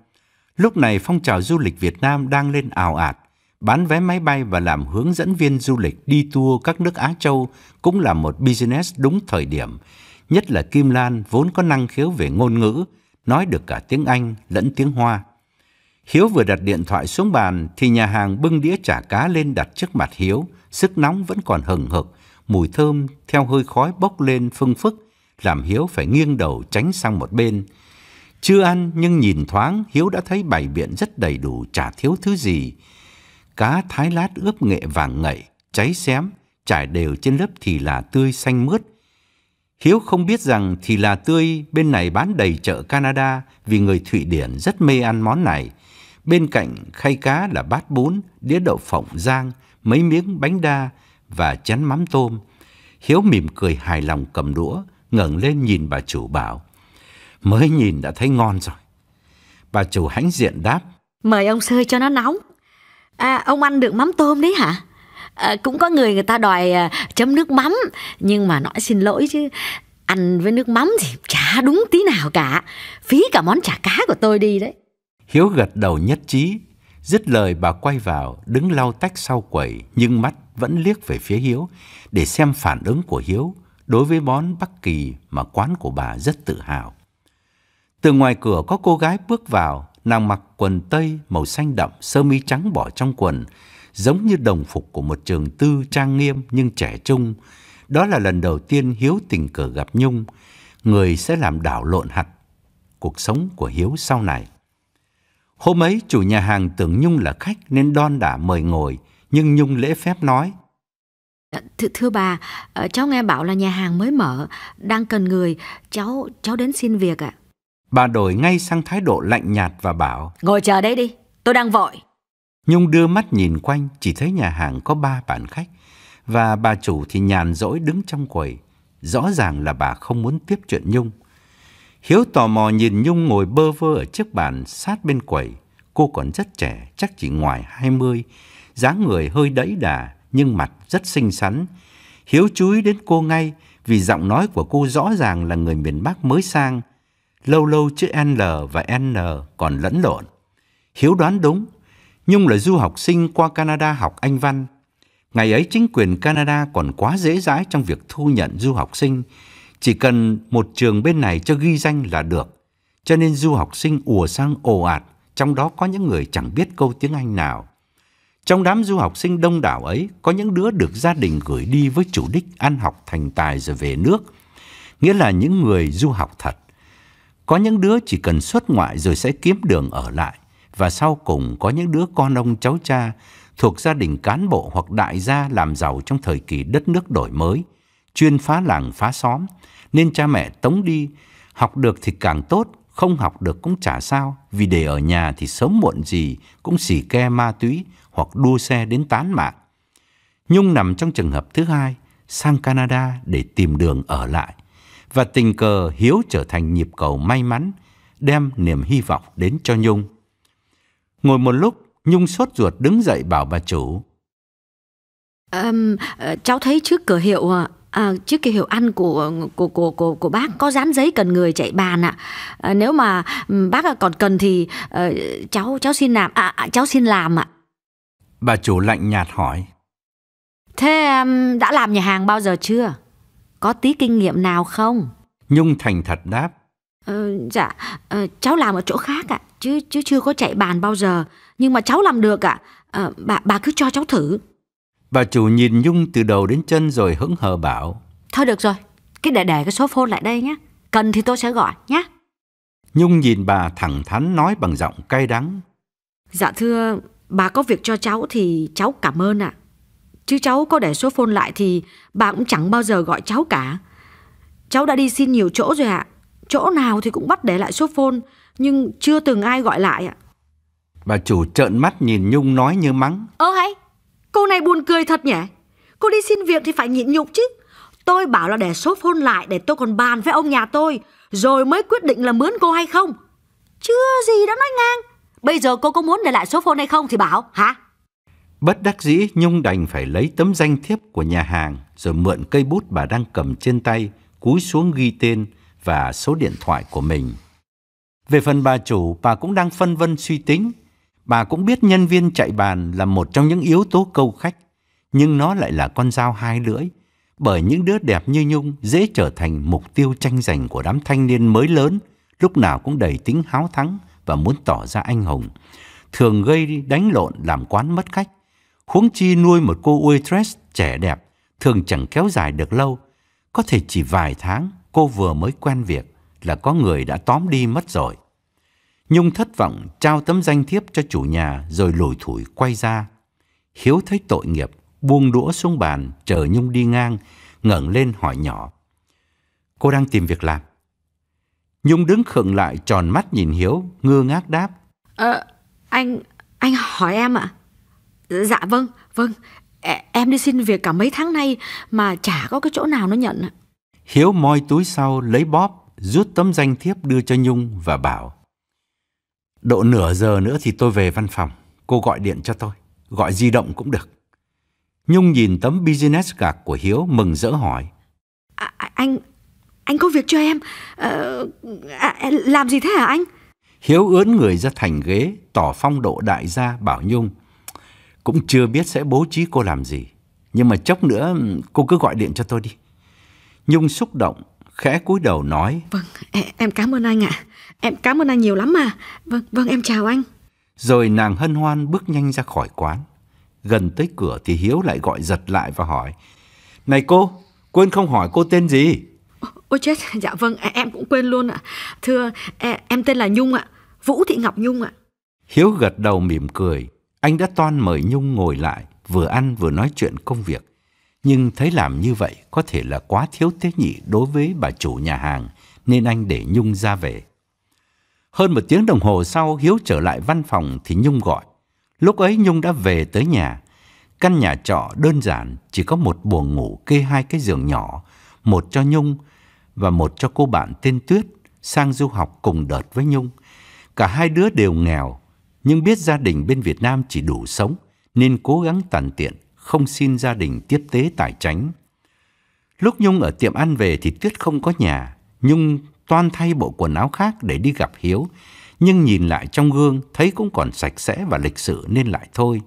Lúc này phong trào du lịch Việt Nam đang lên ảo ạt. Bán vé máy bay và làm hướng dẫn viên du lịch đi tour các nước Á Châu cũng là một business đúng thời điểm. Nhất là Kim Lan vốn có năng khiếu về ngôn ngữ, nói được cả tiếng Anh lẫn tiếng Hoa. Hiếu vừa đặt điện thoại xuống bàn thì nhà hàng bưng đĩa chả cá lên đặt trước mặt Hiếu, sức nóng vẫn còn hừng hực, mùi thơm theo hơi khói bốc lên phưng phức, làm Hiếu phải nghiêng đầu tránh sang một bên. Chưa ăn nhưng nhìn thoáng Hiếu đã thấy bày biện rất đầy đủ chả thiếu thứ gì. Cá thái lát ướp nghệ vàng ngậy, cháy xém, trải đều trên lớp thì là tươi xanh mướt. Hiếu không biết rằng thì là tươi bên này bán đầy chợ Canada vì người Thụy Điển rất mê ăn món này. Bên cạnh khay cá là bát bún, đĩa đậu phộng rang, mấy miếng bánh đa và chén mắm tôm. Hiếu mỉm cười hài lòng cầm đũa, ngẩng lên nhìn bà chủ bảo. Mới nhìn đã thấy ngon rồi. Bà chủ hãnh diện đáp. Mời ông sơi cho nó nóng. À, ông ăn được mắm tôm đấy hả? À, cũng có người người ta đòi à, chấm nước mắm nhưng mà nói xin lỗi chứ ăn với nước mắm thì chả đúng tí nào cả phí cả món chả cá của tôi đi đấy hiếu gật đầu nhất trí dứt lời bà quay vào đứng lau tách sau quầy nhưng mắt vẫn liếc về phía hiếu để xem phản ứng của hiếu đối với món bắc kỳ mà quán của bà rất tự hào từ ngoài cửa có cô gái bước vào nàng mặc quần tây màu xanh đậm sơ mi trắng bỏ trong quần giống như đồng phục của một trường tư trang nghiêm nhưng trẻ trung. Đó là lần đầu tiên Hiếu tình cờ gặp Nhung, người sẽ làm đảo lộn hạt cuộc sống của Hiếu sau này. Hôm ấy chủ nhà hàng tưởng Nhung là khách nên đon đã mời ngồi, nhưng Nhung lễ phép nói. Thưa, thưa bà, ờ, cháu nghe bảo là nhà hàng mới mở, đang cần người, cháu cháu đến xin việc ạ. Bà đổi ngay sang thái độ lạnh nhạt và bảo. Ngồi chờ đấy đi, tôi đang vội. Nhung đưa mắt nhìn quanh chỉ thấy nhà hàng có ba bàn khách và bà chủ thì nhàn rỗi đứng trong quầy. Rõ ràng là bà không muốn tiếp chuyện Nhung. Hiếu tò mò nhìn Nhung ngồi bơ vơ ở chiếc bàn sát bên quầy. Cô còn rất trẻ, chắc chỉ ngoài 20, dáng người hơi đẫy đà nhưng mặt rất xinh xắn. Hiếu chú ý đến cô ngay vì giọng nói của cô rõ ràng là người miền Bắc mới sang. Lâu lâu chữ N và N còn lẫn lộn. Hiếu đoán đúng, Nhung là du học sinh qua Canada học Anh văn. Ngày ấy chính quyền Canada còn quá dễ dãi trong việc thu nhận du học sinh, chỉ cần một trường bên này cho ghi danh là được. Cho nên du học sinh ùa sang ồ ạt, trong đó có những người chẳng biết câu tiếng Anh nào. Trong đám du học sinh đông đảo ấy, có những đứa được gia đình gửi đi với chủ đích ăn học thành tài rồi về nước, nghĩa là những người du học thật. Có những đứa chỉ cần xuất ngoại rồi sẽ kiếm đường ở lại và sau cùng có những đứa con ông cháu cha thuộc gia đình cán bộ hoặc đại gia làm giàu trong thời kỳ đất nước đổi mới, chuyên phá làng phá xóm, nên cha mẹ tống đi, học được thì càng tốt, không học được cũng chả sao, vì để ở nhà thì sớm muộn gì cũng xì ke ma túy hoặc đua xe đến tán mạng. Nhung nằm trong trường hợp thứ hai, sang Canada để tìm đường ở lại, và tình cờ Hiếu trở thành nhịp cầu may mắn, đem niềm hy vọng đến cho Nhung. Ngồi một lúc, Nhung sốt ruột đứng dậy bảo bà chủ. À, cháu thấy trước cửa hiệu à, trước cửa hiệu ăn của của của của của bác có dán giấy cần người chạy bàn ạ. À, nếu mà bác còn cần thì à, cháu cháu xin làm à, à, cháu xin làm ạ. Bà chủ lạnh nhạt hỏi. Thế đã làm nhà hàng bao giờ chưa? Có tí kinh nghiệm nào không? Nhung thành thật đáp. Ờ, dạ, ờ, cháu làm ở chỗ khác ạ, chứ chứ chưa có chạy bàn bao giờ. Nhưng mà cháu làm được ạ, ờ, bà bà cứ cho cháu thử. Bà chủ nhìn Nhung từ đầu đến chân rồi hững hờ bảo. Thôi được rồi, cái để để cái số phone lại đây nhé. Cần thì tôi sẽ gọi nhé. Nhung nhìn bà thẳng thắn nói bằng giọng cay đắng. Dạ thưa, bà có việc cho cháu thì cháu cảm ơn ạ. Chứ cháu có để số phone lại thì bà cũng chẳng bao giờ gọi cháu cả. Cháu đã đi xin nhiều chỗ rồi ạ. Chỗ nào thì cũng bắt để lại số phone Nhưng chưa từng ai gọi lại ạ Bà chủ trợn mắt nhìn Nhung nói như mắng Ơ hay Cô này buồn cười thật nhỉ? Cô đi xin việc thì phải nhịn nhục chứ. Tôi bảo là để số phone lại để tôi còn bàn với ông nhà tôi Rồi mới quyết định là mướn cô hay không. Chưa gì đã nói ngang. Bây giờ cô có muốn để lại số phone hay không thì bảo hả? Bất đắc dĩ Nhung đành phải lấy tấm danh thiếp của nhà hàng Rồi mượn cây bút bà đang cầm trên tay Cúi xuống ghi tên và số điện thoại của mình. Về phần bà chủ, bà cũng đang phân vân suy tính. Bà cũng biết nhân viên chạy bàn là một trong những yếu tố câu khách, nhưng nó lại là con dao hai lưỡi. Bởi những đứa đẹp như Nhung dễ trở thành mục tiêu tranh giành của đám thanh niên mới lớn, lúc nào cũng đầy tính háo thắng và muốn tỏ ra anh hùng, thường gây đánh lộn làm quán mất khách. Huống chi nuôi một cô waitress trẻ đẹp, thường chẳng kéo dài được lâu. Có thể chỉ vài tháng cô vừa mới quen việc là có người đã tóm đi mất rồi. Nhung thất vọng trao tấm danh thiếp cho chủ nhà rồi lủi thủi quay ra. Hiếu thấy tội nghiệp, buông đũa xuống bàn chờ Nhung đi ngang, ngẩng lên hỏi nhỏ. Cô đang tìm việc làm. Nhung đứng khựng lại tròn mắt nhìn Hiếu, ngơ ngác đáp. Ờ, anh, anh hỏi em ạ? Dạ vâng, vâng, em đi xin việc cả mấy tháng nay mà chả có cái chỗ nào nó nhận. Hiếu moi túi sau lấy bóp, rút tấm danh thiếp đưa cho Nhung và bảo. Độ nửa giờ nữa thì tôi về văn phòng, cô gọi điện cho tôi, gọi di động cũng được. Nhung nhìn tấm business card của Hiếu mừng rỡ hỏi. À, anh, anh có việc cho em, ờ, à, làm gì thế hả anh? Hiếu ướn người ra thành ghế, tỏ phong độ đại gia bảo Nhung. Cũng chưa biết sẽ bố trí cô làm gì, nhưng mà chốc nữa cô cứ gọi điện cho tôi đi. Nhung xúc động, khẽ cúi đầu nói. Vâng, em cảm ơn anh ạ. Em cảm ơn anh nhiều lắm mà. Vâng, vâng em chào anh. Rồi nàng hân hoan bước nhanh ra khỏi quán. Gần tới cửa thì Hiếu lại gọi giật lại và hỏi. Này cô, quên không hỏi cô tên gì? Ôi chết, dạ vâng, em cũng quên luôn ạ. Thưa, em tên là Nhung ạ. Vũ Thị Ngọc Nhung ạ. Hiếu gật đầu mỉm cười. Anh đã toan mời Nhung ngồi lại, vừa ăn vừa nói chuyện công việc. Nhưng thấy làm như vậy có thể là quá thiếu tế nhị đối với bà chủ nhà hàng, nên anh để Nhung ra về. Hơn một tiếng đồng hồ sau, Hiếu trở lại văn phòng thì Nhung gọi. Lúc ấy Nhung đã về tới nhà. Căn nhà trọ đơn giản, chỉ có một buồng ngủ kê hai cái giường nhỏ, một cho Nhung và một cho cô bạn tên Tuyết sang du học cùng đợt với Nhung. Cả hai đứa đều nghèo, nhưng biết gia đình bên Việt Nam chỉ đủ sống nên cố gắng tàn tiện, không xin gia đình tiếp tế tài chánh. Lúc Nhung ở tiệm ăn về thì Tuyết không có nhà, Nhung toan thay bộ quần áo khác để đi gặp Hiếu, nhưng nhìn lại trong gương thấy cũng còn sạch sẽ và lịch sự nên lại thôi.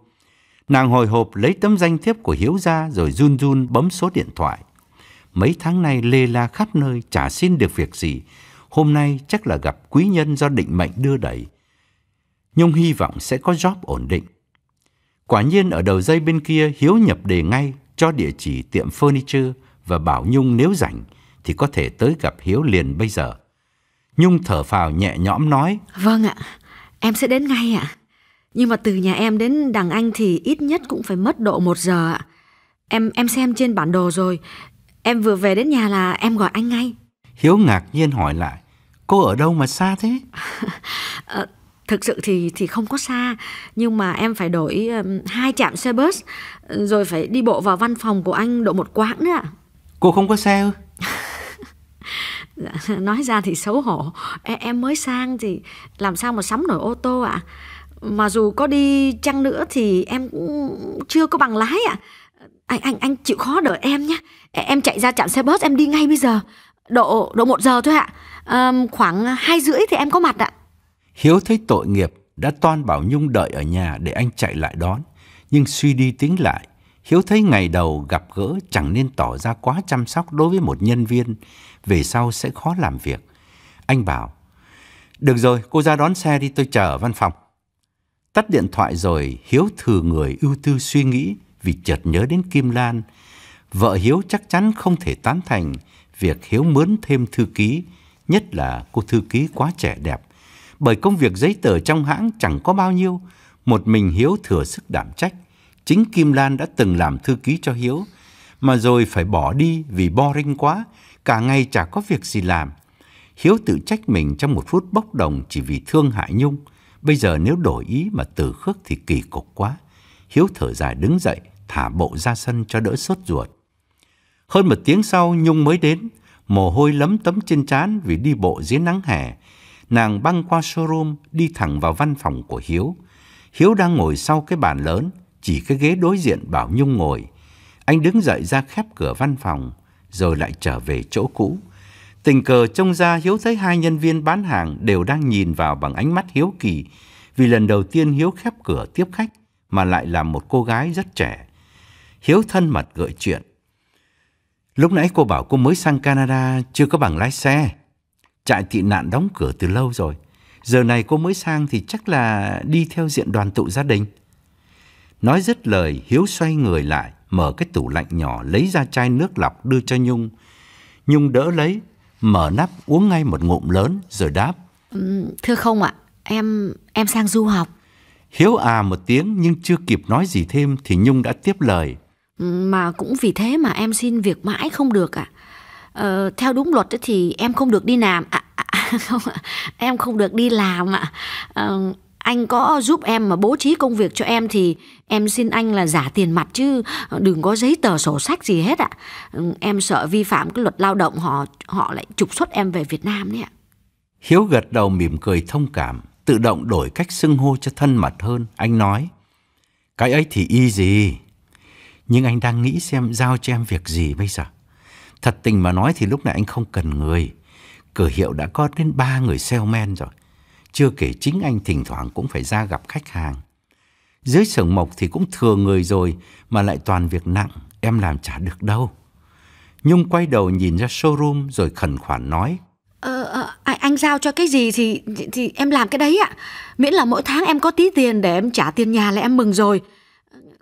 Nàng hồi hộp lấy tấm danh thiếp của Hiếu ra rồi run run bấm số điện thoại. Mấy tháng nay lê la khắp nơi chả xin được việc gì. Hôm nay chắc là gặp quý nhân do định mệnh đưa đẩy. Nhung hy vọng sẽ có job ổn định. Quả nhiên ở đầu dây bên kia Hiếu nhập đề ngay cho địa chỉ tiệm furniture và bảo Nhung nếu rảnh thì có thể tới gặp Hiếu liền bây giờ. Nhung thở phào nhẹ nhõm nói. Vâng ạ, em sẽ đến ngay ạ. Nhưng mà từ nhà em đến Đằng Anh thì ít nhất cũng phải mất độ một giờ ạ. Em em xem trên bản đồ rồi. Em vừa về đến nhà là em gọi anh ngay. Hiếu ngạc nhiên hỏi lại. Cô ở đâu mà xa thế? à, (laughs) thực sự thì thì không có xa. Nhưng mà em phải đổi um, hai trạm xe bus. Rồi phải đi bộ vào văn phòng của anh độ một quãng nữa ạ. Cô không có xe ư? (laughs) Dạ, (laughs) nói ra thì xấu hổ. Em mới sang thì làm sao mà sắm nổi ô tô ạ? Mà dù có đi chăng nữa thì em cũng chưa có bằng lái ạ. Anh anh anh chịu khó đợi em nhé em chạy ra chặn xe bus em đi ngay bây giờ. Độ độ một giờ thôi ạ. À, khoảng hai rưỡi thì em có mặt ạ. Hiếu thấy tội nghiệp đã toan bảo nhung đợi ở nhà để anh chạy lại đón. Nhưng suy đi tính lại Hiếu thấy ngày đầu gặp gỡ chẳng nên tỏ ra quá chăm sóc đối với một nhân viên, về sau sẽ khó làm việc. Anh bảo, được rồi, cô ra đón xe đi tôi chờ ở văn phòng. Tắt điện thoại rồi, Hiếu thừa người ưu tư suy nghĩ vì chợt nhớ đến Kim Lan. Vợ Hiếu chắc chắn không thể tán thành việc Hiếu mướn thêm thư ký, nhất là cô thư ký quá trẻ đẹp. Bởi công việc giấy tờ trong hãng chẳng có bao nhiêu, một mình Hiếu thừa sức đảm trách Chính Kim Lan đã từng làm thư ký cho Hiếu, mà rồi phải bỏ đi vì boring quá, cả ngày chả có việc gì làm. Hiếu tự trách mình trong một phút bốc đồng chỉ vì thương hại Nhung. Bây giờ nếu đổi ý mà từ khước thì kỳ cục quá. Hiếu thở dài đứng dậy, thả bộ ra sân cho đỡ sốt ruột. Hơn một tiếng sau Nhung mới đến, mồ hôi lấm tấm trên trán vì đi bộ dưới nắng hè. Nàng băng qua showroom đi thẳng vào văn phòng của Hiếu. Hiếu đang ngồi sau cái bàn lớn, chỉ cái ghế đối diện bảo Nhung ngồi. Anh đứng dậy ra khép cửa văn phòng, rồi lại trở về chỗ cũ. Tình cờ trông ra Hiếu thấy hai nhân viên bán hàng đều đang nhìn vào bằng ánh mắt hiếu kỳ, vì lần đầu tiên Hiếu khép cửa tiếp khách, mà lại là một cô gái rất trẻ. Hiếu thân mật gợi chuyện. Lúc nãy cô bảo cô mới sang Canada chưa có bằng lái xe. Trại tị nạn đóng cửa từ lâu rồi. Giờ này cô mới sang thì chắc là đi theo diện đoàn tụ gia đình. Nói dứt lời, Hiếu xoay người lại, mở cái tủ lạnh nhỏ, lấy ra chai nước lọc đưa cho Nhung. Nhung đỡ lấy, mở nắp uống ngay một ngụm lớn rồi đáp. Ừ, thưa không ạ, em em sang du học. Hiếu à một tiếng nhưng chưa kịp nói gì thêm thì Nhung đã tiếp lời. Ừ, mà cũng vì thế mà em xin việc mãi không được ạ. Ờ, theo đúng luật thì em không được đi làm. À, à, không, em không được đi làm ạ. Ờ, anh có giúp em mà bố trí công việc cho em thì em xin anh là giả tiền mặt chứ đừng có giấy tờ sổ sách gì hết ạ. Em sợ vi phạm cái luật lao động họ họ lại trục xuất em về Việt Nam đấy ạ. Hiếu gật đầu mỉm cười thông cảm, tự động đổi cách xưng hô cho thân mật hơn. Anh nói, cái ấy thì y gì. Nhưng anh đang nghĩ xem giao cho em việc gì bây giờ. Thật tình mà nói thì lúc này anh không cần người. Cửa hiệu đã có đến ba người salesman rồi. Chưa kể chính anh thỉnh thoảng cũng phải ra gặp khách hàng. Dưới xưởng mộc thì cũng thừa người rồi mà lại toàn việc nặng, em làm chả được đâu. Nhung quay đầu nhìn ra showroom rồi khẩn khoản nói. Ờ, ờ, anh giao cho cái gì thì thì em làm cái đấy ạ. Miễn là mỗi tháng em có tí tiền để em trả tiền nhà là em mừng rồi.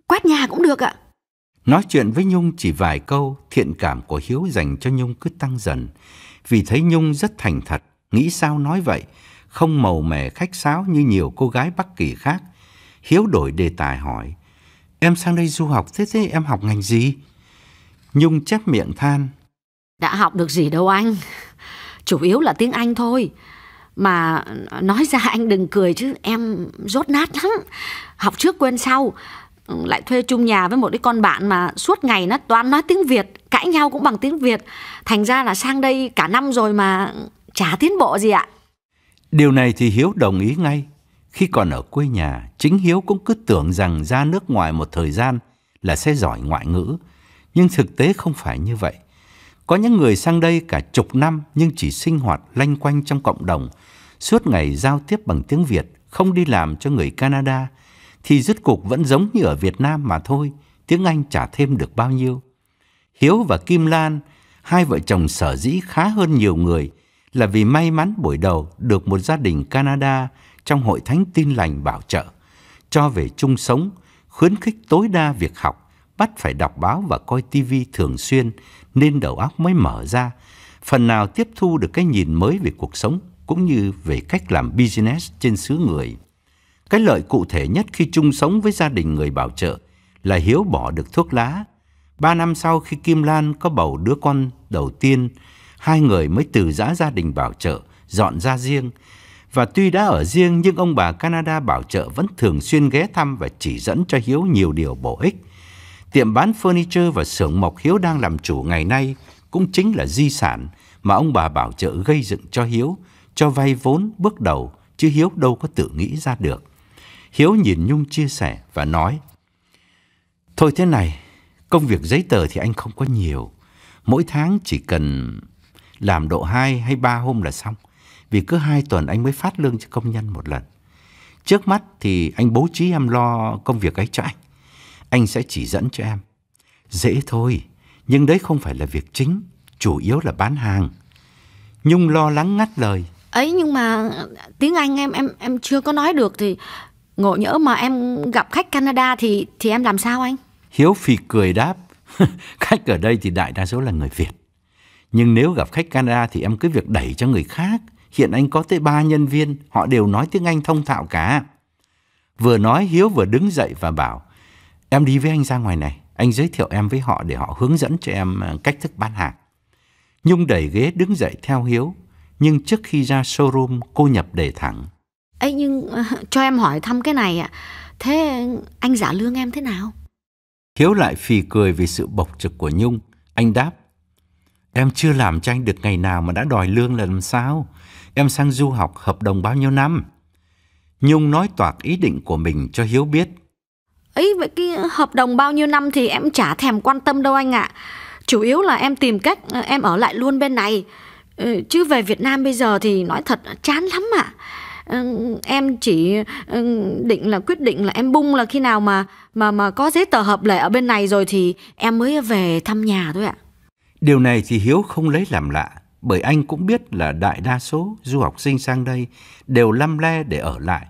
Quét nhà cũng được ạ. Nói chuyện với Nhung chỉ vài câu, thiện cảm của Hiếu dành cho Nhung cứ tăng dần. Vì thấy Nhung rất thành thật, nghĩ sao nói vậy, không màu mè khách sáo như nhiều cô gái Bắc Kỳ khác. Hiếu đổi đề tài hỏi, em sang đây du học, thế thế em học ngành gì? Nhung chép miệng than. Đã học được gì đâu anh, chủ yếu là tiếng Anh thôi. Mà nói ra anh đừng cười chứ em rốt nát lắm. Học trước quên sau, lại thuê chung nhà với một cái con bạn mà suốt ngày nó toàn nói tiếng Việt, cãi nhau cũng bằng tiếng Việt. Thành ra là sang đây cả năm rồi mà chả tiến bộ gì ạ. Điều này thì Hiếu đồng ý ngay. Khi còn ở quê nhà, chính Hiếu cũng cứ tưởng rằng ra nước ngoài một thời gian là sẽ giỏi ngoại ngữ. Nhưng thực tế không phải như vậy. Có những người sang đây cả chục năm nhưng chỉ sinh hoạt lanh quanh trong cộng đồng, suốt ngày giao tiếp bằng tiếng Việt, không đi làm cho người Canada, thì rốt cục vẫn giống như ở Việt Nam mà thôi, tiếng Anh chả thêm được bao nhiêu. Hiếu và Kim Lan, hai vợ chồng sở dĩ khá hơn nhiều người là vì may mắn buổi đầu được một gia đình Canada trong hội thánh tin lành bảo trợ, cho về chung sống, khuyến khích tối đa việc học, bắt phải đọc báo và coi tivi thường xuyên nên đầu óc mới mở ra, phần nào tiếp thu được cái nhìn mới về cuộc sống cũng như về cách làm business trên xứ người. Cái lợi cụ thể nhất khi chung sống với gia đình người bảo trợ là Hiếu bỏ được thuốc lá. Ba năm sau khi Kim Lan có bầu đứa con đầu tiên, hai người mới từ giã gia đình bảo trợ, dọn ra riêng. Và tuy đã ở riêng nhưng ông bà Canada bảo trợ vẫn thường xuyên ghé thăm và chỉ dẫn cho Hiếu nhiều điều bổ ích. Tiệm bán furniture và xưởng mộc Hiếu đang làm chủ ngày nay cũng chính là di sản mà ông bà bảo trợ gây dựng cho Hiếu, cho vay vốn bước đầu, chứ Hiếu đâu có tự nghĩ ra được. Hiếu nhìn Nhung chia sẻ và nói Thôi thế này, công việc giấy tờ thì anh không có nhiều. Mỗi tháng chỉ cần làm độ 2 hay 3 hôm là xong. Vì cứ hai tuần anh mới phát lương cho công nhân một lần. Trước mắt thì anh bố trí em lo công việc ấy cho anh. Anh sẽ chỉ dẫn cho em. Dễ thôi, nhưng đấy không phải là việc chính. Chủ yếu là bán hàng. Nhung lo lắng ngắt lời. Ấy nhưng mà tiếng Anh em em em chưa có nói được thì Ngộ nhỡ mà em gặp khách Canada thì thì em làm sao anh? Hiếu phì cười đáp, (laughs) khách ở đây thì đại đa số là người Việt. Nhưng nếu gặp khách Canada thì em cứ việc đẩy cho người khác. Hiện anh có tới ba nhân viên, họ đều nói tiếng Anh thông thạo cả. Vừa nói Hiếu vừa đứng dậy và bảo, em đi với anh ra ngoài này, anh giới thiệu em với họ để họ hướng dẫn cho em à, cách thức bán hàng. Nhung đẩy ghế đứng dậy theo Hiếu, nhưng trước khi ra showroom cô nhập đề thẳng ấy nhưng cho em hỏi thăm cái này ạ. Thế anh trả lương em thế nào? Hiếu lại phì cười vì sự bộc trực của Nhung. Anh đáp. Em chưa làm cho anh được ngày nào mà đã đòi lương là làm sao? Em sang du học hợp đồng bao nhiêu năm? Nhung nói toạc ý định của mình cho Hiếu biết. Ấy, vậy cái hợp đồng bao nhiêu năm thì em chả thèm quan tâm đâu anh ạ. Chủ yếu là em tìm cách ờ, em ở lại luôn bên này. Ờ, chứ về Việt Nam bây giờ thì nói thật chán lắm ạ. À em chỉ định là quyết định là em bung là khi nào mà mà mà có giấy tờ hợp lệ ở bên này rồi thì em mới về thăm nhà thôi ạ. Điều này thì Hiếu không lấy làm lạ, bởi anh cũng biết là đại đa số du học sinh sang đây đều lăm le để ở lại.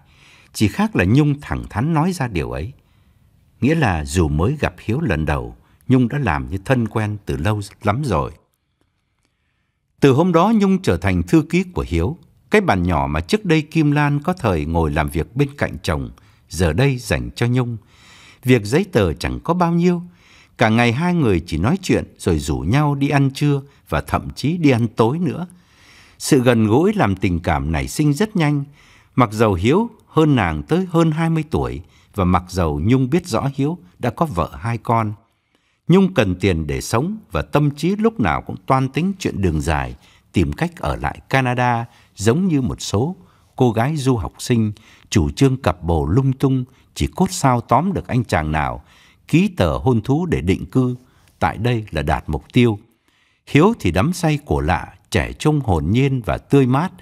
Chỉ khác là Nhung thẳng thắn nói ra điều ấy. Nghĩa là dù mới gặp Hiếu lần đầu, Nhung đã làm như thân quen từ lâu lắm rồi. Từ hôm đó Nhung trở thành thư ký của Hiếu. Cái bàn nhỏ mà trước đây Kim Lan có thời ngồi làm việc bên cạnh chồng, giờ đây dành cho Nhung. Việc giấy tờ chẳng có bao nhiêu. Cả ngày hai người chỉ nói chuyện rồi rủ nhau đi ăn trưa và thậm chí đi ăn tối nữa. Sự gần gũi làm tình cảm nảy sinh rất nhanh. Mặc dầu Hiếu hơn nàng tới hơn 20 tuổi và mặc dầu Nhung biết rõ Hiếu đã có vợ hai con. Nhung cần tiền để sống và tâm trí lúc nào cũng toan tính chuyện đường dài, tìm cách ở lại Canada giống như một số cô gái du học sinh chủ trương cặp bồ lung tung chỉ cốt sao tóm được anh chàng nào ký tờ hôn thú để định cư. Tại đây là đạt mục tiêu. Hiếu thì đắm say của lạ trẻ trung hồn nhiên và tươi mát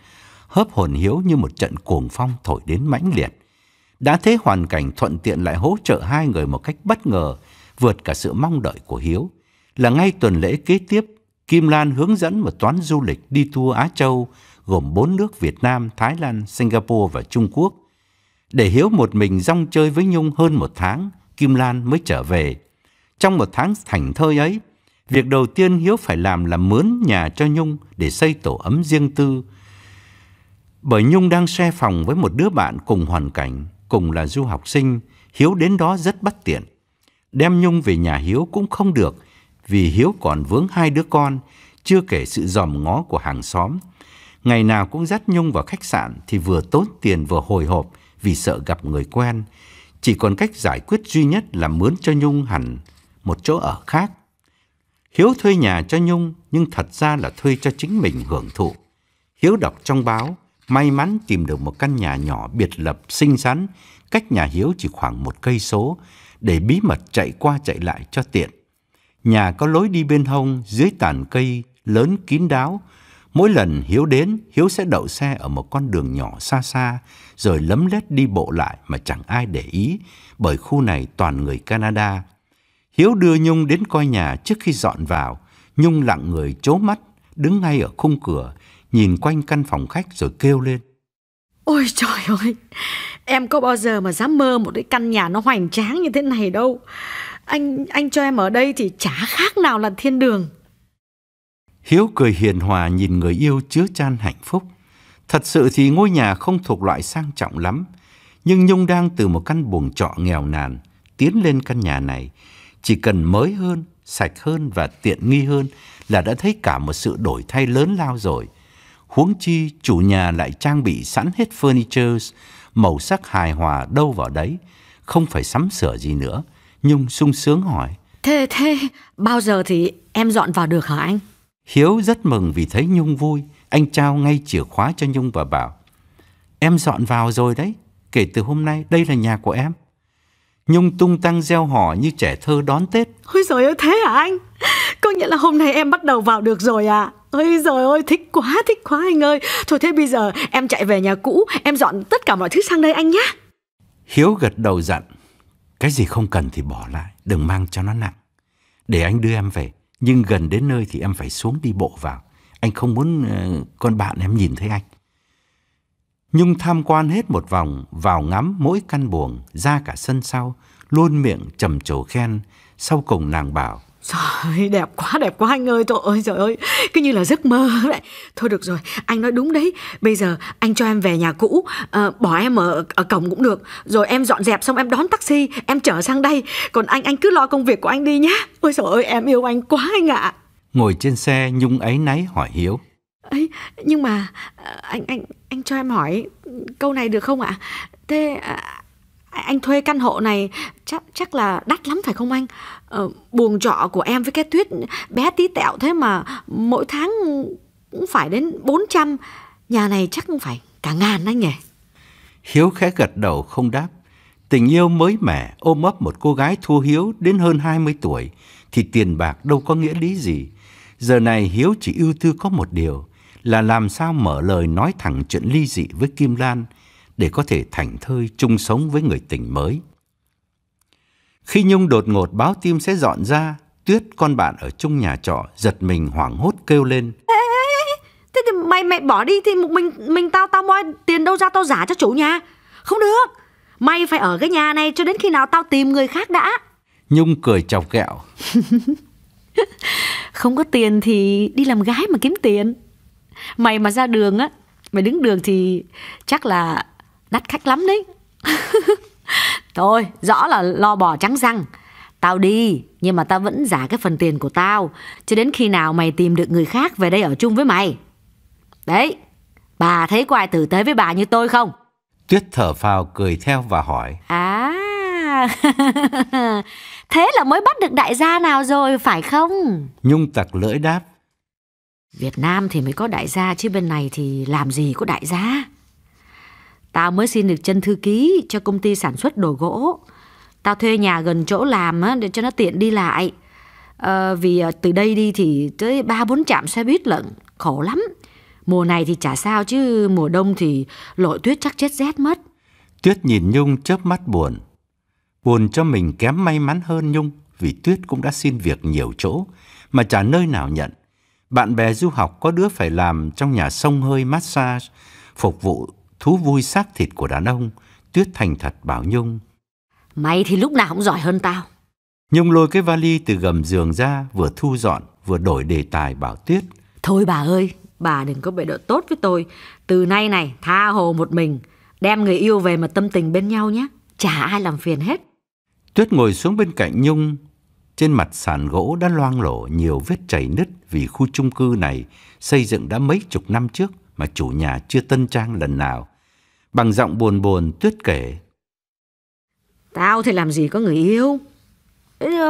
hớp hồn hiếu như một trận cuồng phong thổi đến mãnh liệt. Đã thế hoàn cảnh thuận tiện lại hỗ trợ hai người một cách bất ngờ vượt cả sự mong đợi của hiếu. Là ngay tuần lễ kế tiếp kim lan hướng dẫn một toán du lịch đi tour á châu gồm bốn nước Việt Nam, Thái Lan, Singapore và Trung Quốc. Để Hiếu một mình rong chơi với Nhung hơn một tháng, Kim Lan mới trở về. Trong một tháng thành thơi ấy, việc đầu tiên Hiếu phải làm là mướn nhà cho Nhung để xây tổ ấm riêng tư. Bởi Nhung đang share phòng với một đứa bạn cùng hoàn cảnh, cùng là du học sinh, Hiếu đến đó rất bất tiện. Đem Nhung về nhà Hiếu cũng không được, vì Hiếu còn vướng hai đứa con, chưa kể sự dòm ngó của hàng xóm Ngày nào cũng dắt Nhung vào khách sạn thì vừa tốn tiền vừa hồi hộp vì sợ gặp người quen. Chỉ còn cách giải quyết duy nhất là mướn cho Nhung hẳn một chỗ ở khác. Hiếu thuê nhà cho Nhung nhưng thật ra là thuê cho chính mình hưởng thụ. Hiếu đọc trong báo, may mắn tìm được một căn nhà nhỏ biệt lập xinh xắn, cách nhà Hiếu chỉ khoảng một cây số, để bí mật chạy qua chạy lại cho tiện. Nhà có lối đi bên hông dưới tàn cây lớn kín đáo, Mỗi lần Hiếu đến, Hiếu sẽ đậu xe ở một con đường nhỏ xa xa, rồi lấm lét đi bộ lại mà chẳng ai để ý, bởi khu này toàn người Canada. Hiếu đưa Nhung đến coi nhà trước khi dọn vào. Nhung lặng người chố mắt, đứng ngay ở khung cửa, nhìn quanh căn phòng khách rồi kêu lên. Ôi trời ơi, em có bao giờ mà dám mơ một cái căn nhà nó hoành tráng như thế này đâu. Anh anh cho em ở đây thì chả khác nào là thiên đường. Hiếu cười hiền hòa nhìn người yêu chứa chan hạnh phúc. Thật sự thì ngôi nhà không thuộc loại sang trọng lắm, nhưng Nhung đang từ một căn buồng trọ nghèo nàn tiến lên căn nhà này, chỉ cần mới hơn, sạch hơn và tiện nghi hơn là đã thấy cả một sự đổi thay lớn lao rồi. Huống chi chủ nhà lại trang bị sẵn hết furniture, màu sắc hài hòa đâu vào đấy, không phải sắm sửa gì nữa. Nhung sung sướng hỏi. Thế thế bao giờ thì em dọn vào được hả anh? Hiếu rất mừng vì thấy Nhung vui, anh trao ngay chìa khóa cho Nhung và bảo Em dọn vào rồi đấy, kể từ hôm nay đây là nhà của em. Nhung tung tăng gieo hò như trẻ thơ đón Tết. Ôi trời ơi thế hả anh? Có nghĩa là hôm nay em bắt đầu vào được rồi à? Ôi trời ơi thích quá thích quá anh ơi. Thôi thế bây giờ em chạy về nhà cũ, em dọn tất cả mọi thứ sang đây anh nhé. Hiếu gật đầu dặn. Cái gì không cần thì bỏ lại, đừng mang cho nó nặng. Để anh đưa em về. Nhưng gần đến nơi thì em phải xuống đi bộ vào. Anh không muốn uh, con bạn em nhìn thấy anh. Nhung tham quan hết một vòng, vào ngắm mỗi căn buồng, ra cả sân sau, luôn miệng trầm trồ khen. Sau cùng nàng bảo, Trời đẹp quá, đẹp quá anh ơi, trời ơi, trời ơi, cứ như là giấc mơ vậy. Thôi được rồi, anh nói đúng đấy. Bây giờ anh cho em về nhà cũ, à, bỏ em ở, ở cổng cũng được. Rồi em dọn dẹp xong em đón taxi, em trở sang đây. Còn anh, anh cứ lo công việc của anh đi nhé. Ôi trời ơi, em yêu anh quá anh ạ. Ngồi trên xe, Nhung ấy náy hỏi Hiếu. ấy nhưng mà ờ, anh anh anh cho em hỏi câu này được không ạ? Thế à, anh thuê căn hộ này chắc chắc là đắt lắm phải không anh? Ờ, buồng trọ của em với cái tuyết bé tí tẹo thế mà mỗi tháng cũng phải đến 400. Nhà này chắc cũng phải cả ngàn anh nhỉ? Hiếu khẽ gật đầu không đáp. Tình yêu mới mẻ ôm ấp một cô gái thua Hiếu đến hơn 20 tuổi thì tiền bạc đâu có nghĩa lý gì. Giờ này Hiếu chỉ ưu tư có một điều là làm sao mở lời nói thẳng chuyện ly dị với Kim Lan để có thể thành thơi chung sống với người tình mới. Khi Nhung đột ngột báo tim sẽ dọn ra, Tuyết con bạn ở chung nhà trọ giật mình hoảng hốt kêu lên. Ê, mày mày bỏ đi thì mình mình tao tao moi tiền đâu ra tao giả cho chủ nhà. Không được. Mày phải ở cái nhà này cho đến khi nào tao tìm người khác đã. Nhung cười chọc kẹo. (laughs) Không có tiền thì đi làm gái mà kiếm tiền. Mày mà ra đường á, mày đứng đường thì chắc là đắt khách lắm đấy. (laughs) Thôi, rõ là lo bò trắng răng. Tao đi, nhưng mà tao vẫn giả cái phần tiền của tao. Cho đến khi nào mày tìm được người khác về đây ở chung với mày. Đấy, bà thấy có ai tử tế với bà như tôi không? Tuyết thở phào cười theo và hỏi. À, (laughs) thế là mới bắt được đại gia nào rồi phải không? Nhung tặc lưỡi đáp. Việt Nam thì mới có đại gia chứ bên này thì làm gì có đại gia. Tao mới xin được chân thư ký cho công ty sản xuất đồ gỗ. Tao thuê nhà gần chỗ làm á, để cho nó tiện đi lại. À, vì ờ, từ đây đi thì tới ba bốn trạm xe buýt lận, khổ lắm. Mùa này thì chả sao chứ mùa đông thì lội tuyết chắc chết rét mất. Tuyết nhìn Nhung chớp mắt buồn. Buồn cho mình kém may mắn hơn Nhung vì Tuyết cũng đã xin việc nhiều chỗ mà chả nơi nào nhận. Bạn bè du học có đứa phải làm trong nhà sông hơi massage, phục vụ thú vui xác thịt của đàn ông. Tuyết thành thật bảo Nhung. Mày thì lúc nào cũng giỏi hơn tao. Nhung lôi cái vali từ gầm giường ra, vừa thu dọn, vừa đổi đề tài bảo Tuyết. Thôi bà ơi, bà đừng có bệ độ tốt với tôi. Từ nay này, tha hồ một mình, đem người yêu về mà tâm tình bên nhau nhé. Chả ai làm phiền hết. Tuyết ngồi xuống bên cạnh Nhung. Trên mặt sàn gỗ đã loang lổ nhiều vết chảy nứt vì khu chung cư này xây dựng đã mấy chục năm trước mà chủ nhà chưa tân trang lần nào. Bằng giọng buồn buồn Tuyết kể. Tao thì làm gì có người yêu.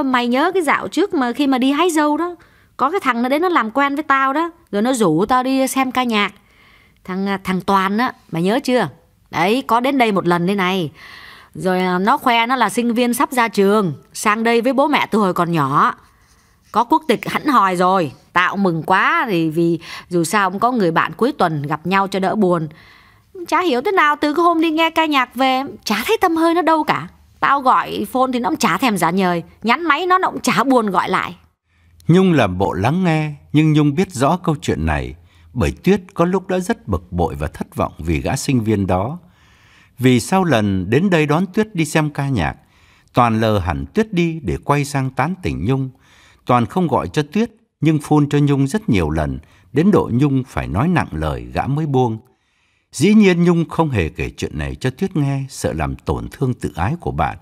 Mày nhớ cái dạo trước mà khi mà đi hái dâu đó, có cái thằng nó đến nó làm quen với tao đó, rồi nó rủ tao đi xem ca nhạc. Thằng à, thằng Toàn á, mày nhớ chưa? Đấy, có đến đây một lần đây này. Rồi à, nó khoe nó là sinh viên sắp ra trường, sang đây với bố mẹ từ hồi còn nhỏ. Có quốc tịch hẳn hòi rồi, tao mừng quá thì vì dù sao cũng có người bạn cuối tuần gặp nhau cho đỡ buồn. Chả hiểu thế nào từ cái hôm đi nghe ca nhạc về, chả thấy tâm hơi nó đâu cả. Tao gọi phone thì nó cũng chả thèm giả nhời, nhắn máy nó, nó cũng chả buồn gọi lại. Nhung làm bộ lắng nghe, nhưng Nhung biết rõ câu chuyện này, bởi Tuyết có lúc đã rất bực bội và thất vọng vì gã sinh viên đó. Vì sau lần đến đây đón Tuyết đi xem ca nhạc, Toàn lờ hẳn Tuyết đi để quay sang tán tỉnh Nhung. Toàn không gọi cho Tuyết, nhưng phun cho Nhung rất nhiều lần, đến độ Nhung phải nói nặng lời gã mới buông. Dĩ nhiên Nhung không hề kể chuyện này cho Tuyết nghe, sợ làm tổn thương tự ái của bạn.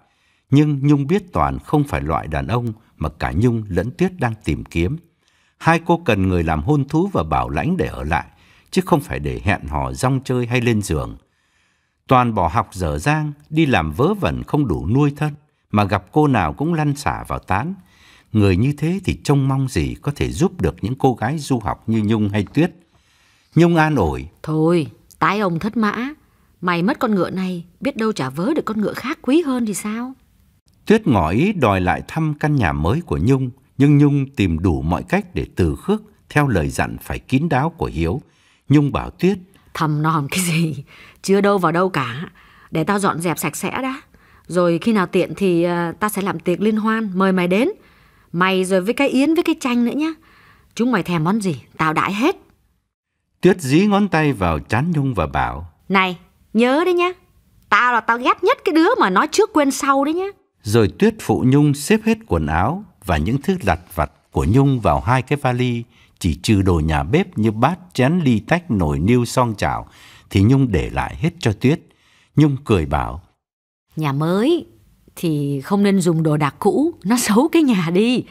Nhưng Nhung biết Toàn không phải loại đàn ông mà cả Nhung lẫn Tuyết đang tìm kiếm. Hai cô cần người làm hôn thú và bảo lãnh để ở lại, chứ không phải để hẹn hò rong chơi hay lên giường. Toàn bỏ học dở dang, đi làm vớ vẩn không đủ nuôi thân, mà gặp cô nào cũng lăn xả vào tán. Người như thế thì trông mong gì có thể giúp được những cô gái du học như Nhung hay Tuyết. Nhung an ủi. Thôi, tái ông thất mã. Mày mất con ngựa này, biết đâu trả vớ được con ngựa khác quý hơn thì sao? Tuyết ngỏ ý đòi lại thăm căn nhà mới của Nhung, nhưng Nhung tìm đủ mọi cách để từ khước theo lời dặn phải kín đáo của Hiếu. Nhung bảo Tuyết. Thầm nom cái gì, chưa đâu vào đâu cả. Để tao dọn dẹp sạch sẽ đã. Rồi khi nào tiện thì uh, ta sẽ làm tiệc liên hoan, mời mày đến. Mày rồi với cái yến với cái chanh nữa nhá. Chúng mày thèm món gì, tao đãi hết. Tuyết dí ngón tay vào chán Nhung và bảo. Này, nhớ đấy nhá. Tao là tao ghét nhất cái đứa mà nói trước quên sau đấy nhá. Rồi Tuyết phụ Nhung xếp hết quần áo và những thứ lặt vặt của Nhung vào hai cái vali, chỉ trừ đồ nhà bếp như bát, chén, ly tách, nồi niêu, son chảo, thì Nhung để lại hết cho Tuyết. Nhung cười bảo. Nhà mới thì không nên dùng đồ đạc cũ, nó xấu cái nhà đi.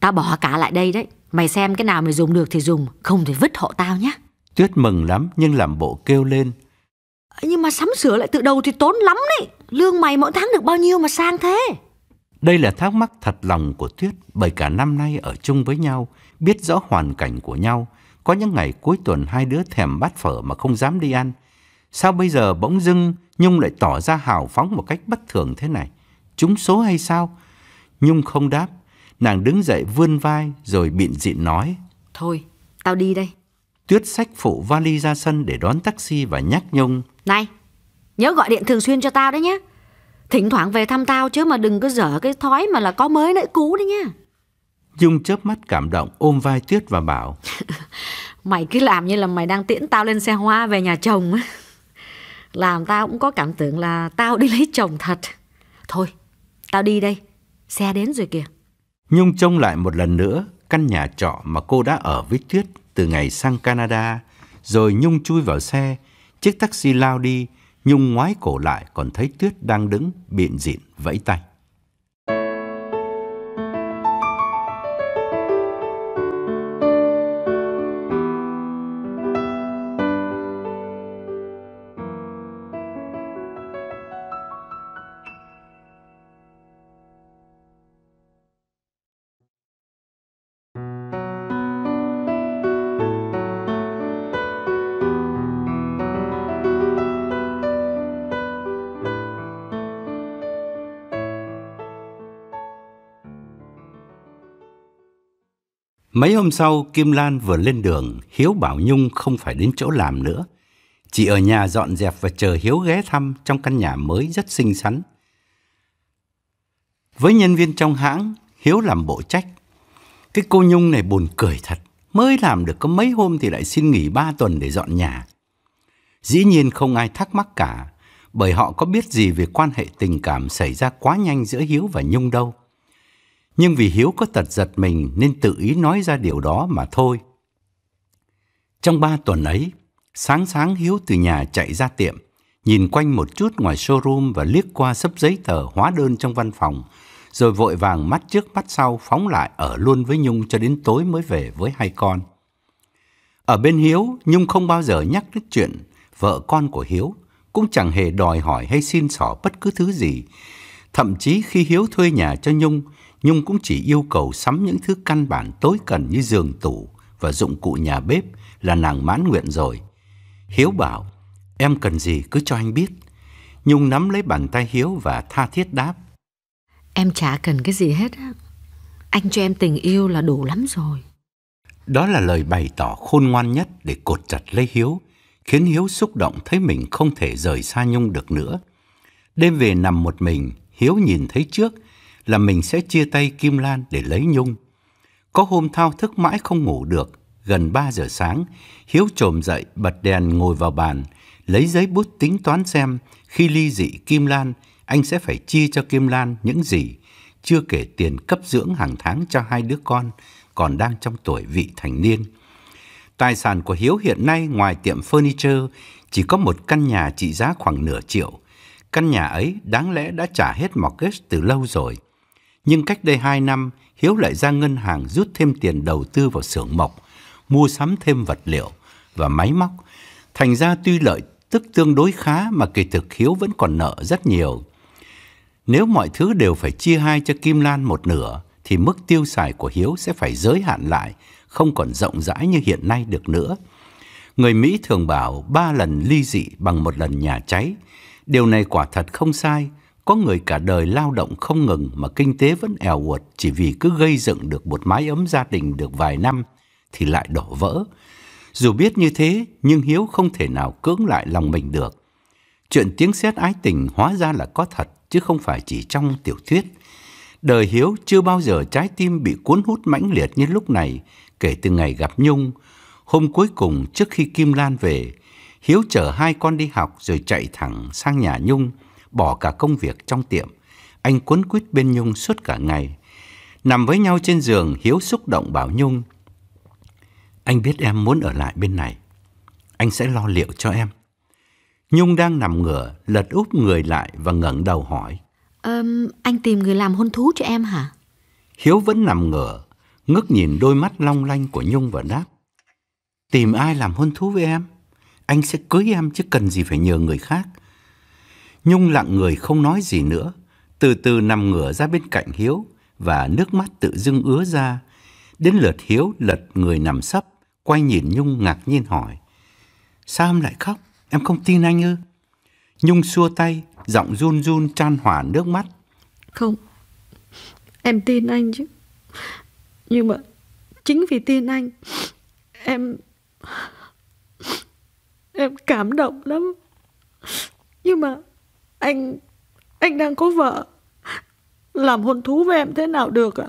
Tao bỏ cả lại đây đấy. Mày xem cái nào mày dùng được thì dùng, không thì vứt hộ tao nhé. Tuyết mừng lắm nhưng làm bộ kêu lên. Nhưng mà sắm sửa lại từ đầu thì tốn lắm đấy. Lương mày mỗi tháng được bao nhiêu mà sang thế? Đây là thắc mắc thật lòng của Tuyết bởi cả năm nay ở chung với nhau, biết rõ hoàn cảnh của nhau. Có những ngày cuối tuần hai đứa thèm bát phở mà không dám đi ăn. Sao bây giờ bỗng dưng Nhung lại tỏ ra hào phóng một cách bất thường thế này? Chúng số hay sao? Nhung không đáp. Nàng đứng dậy vươn vai rồi bịn dịn nói. Thôi, tao đi đây. Tuyết xách phụ vali ra sân để đón taxi và nhắc Nhung. Này, nhớ gọi điện thường xuyên cho tao đấy nhé. Thỉnh thoảng về thăm tao chứ mà đừng có dở cái thói mà là có mới nãy cũ đấy nhá. Nhung chớp mắt cảm động ôm vai Tuyết và bảo. (laughs) Mày cứ làm như là mày đang tiễn tao lên xe hoa về nhà chồng Làm tao cũng có cảm tưởng là tao đi lấy chồng thật Thôi, tao đi đây Xe đến rồi kìa Nhung trông lại một lần nữa căn nhà trọ mà cô đã ở với Tuyết từ ngày sang Canada. Rồi Nhung chui vào xe, chiếc taxi lao đi, Nhung ngoái cổ lại còn thấy Tuyết đang đứng biện diện vẫy tay. Mấy hôm sau, Kim Lan vừa lên đường, Hiếu bảo Nhung không phải đến chỗ làm nữa. Chỉ ở nhà dọn dẹp và chờ Hiếu ghé thăm trong căn nhà mới rất xinh xắn. Với nhân viên trong hãng, Hiếu làm bộ trách. Cái cô Nhung này buồn cười thật, mới làm được có mấy hôm thì lại xin nghỉ ba tuần để dọn nhà. Dĩ nhiên không ai thắc mắc cả, bởi họ có biết gì về quan hệ tình cảm xảy ra quá nhanh giữa Hiếu và Nhung đâu nhưng vì Hiếu có tật giật mình nên tự ý nói ra điều đó mà thôi. Trong ba tuần ấy, sáng sáng Hiếu từ nhà chạy ra tiệm, nhìn quanh một chút ngoài showroom và liếc qua sấp giấy tờ hóa đơn trong văn phòng, rồi vội vàng mắt trước mắt sau phóng lại ở luôn với Nhung cho đến tối mới về với hai con. Ở bên Hiếu, Nhung không bao giờ nhắc đến chuyện vợ con của Hiếu, cũng chẳng hề đòi hỏi hay xin xỏ bất cứ thứ gì. Thậm chí khi Hiếu thuê nhà cho Nhung, Nhung cũng chỉ yêu cầu sắm những thứ căn bản tối cần như giường tủ và dụng cụ nhà bếp là nàng mãn nguyện rồi. Hiếu bảo, em cần gì cứ cho anh biết. Nhung nắm lấy bàn tay Hiếu và tha thiết đáp. Em chả cần cái gì hết á. Anh cho em tình yêu là đủ lắm rồi. Đó là lời bày tỏ khôn ngoan nhất để cột chặt lấy Hiếu, khiến Hiếu xúc động thấy mình không thể rời xa Nhung được nữa. Đêm về nằm một mình, Hiếu nhìn thấy trước là mình sẽ chia tay Kim Lan để lấy Nhung. Có hôm thao thức mãi không ngủ được, gần 3 giờ sáng, Hiếu trồm dậy bật đèn ngồi vào bàn, lấy giấy bút tính toán xem khi ly dị Kim Lan, anh sẽ phải chia cho Kim Lan những gì, chưa kể tiền cấp dưỡng hàng tháng cho hai đứa con còn đang trong tuổi vị thành niên. Tài sản của Hiếu hiện nay ngoài tiệm furniture chỉ có một căn nhà trị giá khoảng nửa triệu. Căn nhà ấy đáng lẽ đã trả hết mortgage từ lâu rồi. Nhưng cách đây 2 năm, Hiếu lại ra ngân hàng rút thêm tiền đầu tư vào xưởng mộc, mua sắm thêm vật liệu và máy móc. Thành ra tuy lợi tức tương đối khá mà kỳ thực Hiếu vẫn còn nợ rất nhiều. Nếu mọi thứ đều phải chia hai cho Kim Lan một nửa, thì mức tiêu xài của Hiếu sẽ phải giới hạn lại, không còn rộng rãi như hiện nay được nữa. Người Mỹ thường bảo ba lần ly dị bằng một lần nhà cháy. Điều này quả thật không sai, có người cả đời lao động không ngừng mà kinh tế vẫn eo uột chỉ vì cứ gây dựng được một mái ấm gia đình được vài năm thì lại đổ vỡ. Dù biết như thế nhưng Hiếu không thể nào cưỡng lại lòng mình được. Chuyện tiếng sét ái tình hóa ra là có thật chứ không phải chỉ trong tiểu thuyết. Đời Hiếu chưa bao giờ trái tim bị cuốn hút mãnh liệt như lúc này kể từ ngày gặp Nhung. Hôm cuối cùng trước khi Kim Lan về, Hiếu chở hai con đi học rồi chạy thẳng sang nhà Nhung bỏ cả công việc trong tiệm. Anh cuốn quýt bên Nhung suốt cả ngày. Nằm với nhau trên giường, Hiếu xúc động bảo Nhung. Anh biết em muốn ở lại bên này. Anh sẽ lo liệu cho em. Nhung đang nằm ngửa, lật úp người lại và ngẩng đầu hỏi. Um, anh tìm người làm hôn thú cho em hả? Hiếu vẫn nằm ngửa, ngước nhìn đôi mắt long lanh của Nhung và đáp. Tìm ai làm hôn thú với em? Anh sẽ cưới em chứ cần gì phải nhờ người khác. Nhung lặng người không nói gì nữa, từ từ nằm ngửa ra bên cạnh Hiếu và nước mắt tự dưng ứa ra. Đến lượt Hiếu lật người nằm sấp, quay nhìn Nhung ngạc nhiên hỏi. Sao em lại khóc? Em không tin anh ư? Nhung xua tay, giọng run run chan hòa nước mắt. Không, em tin anh chứ. Nhưng mà chính vì tin anh, em... Em cảm động lắm. Nhưng mà anh anh đang có vợ làm hôn thú với em thế nào được ạ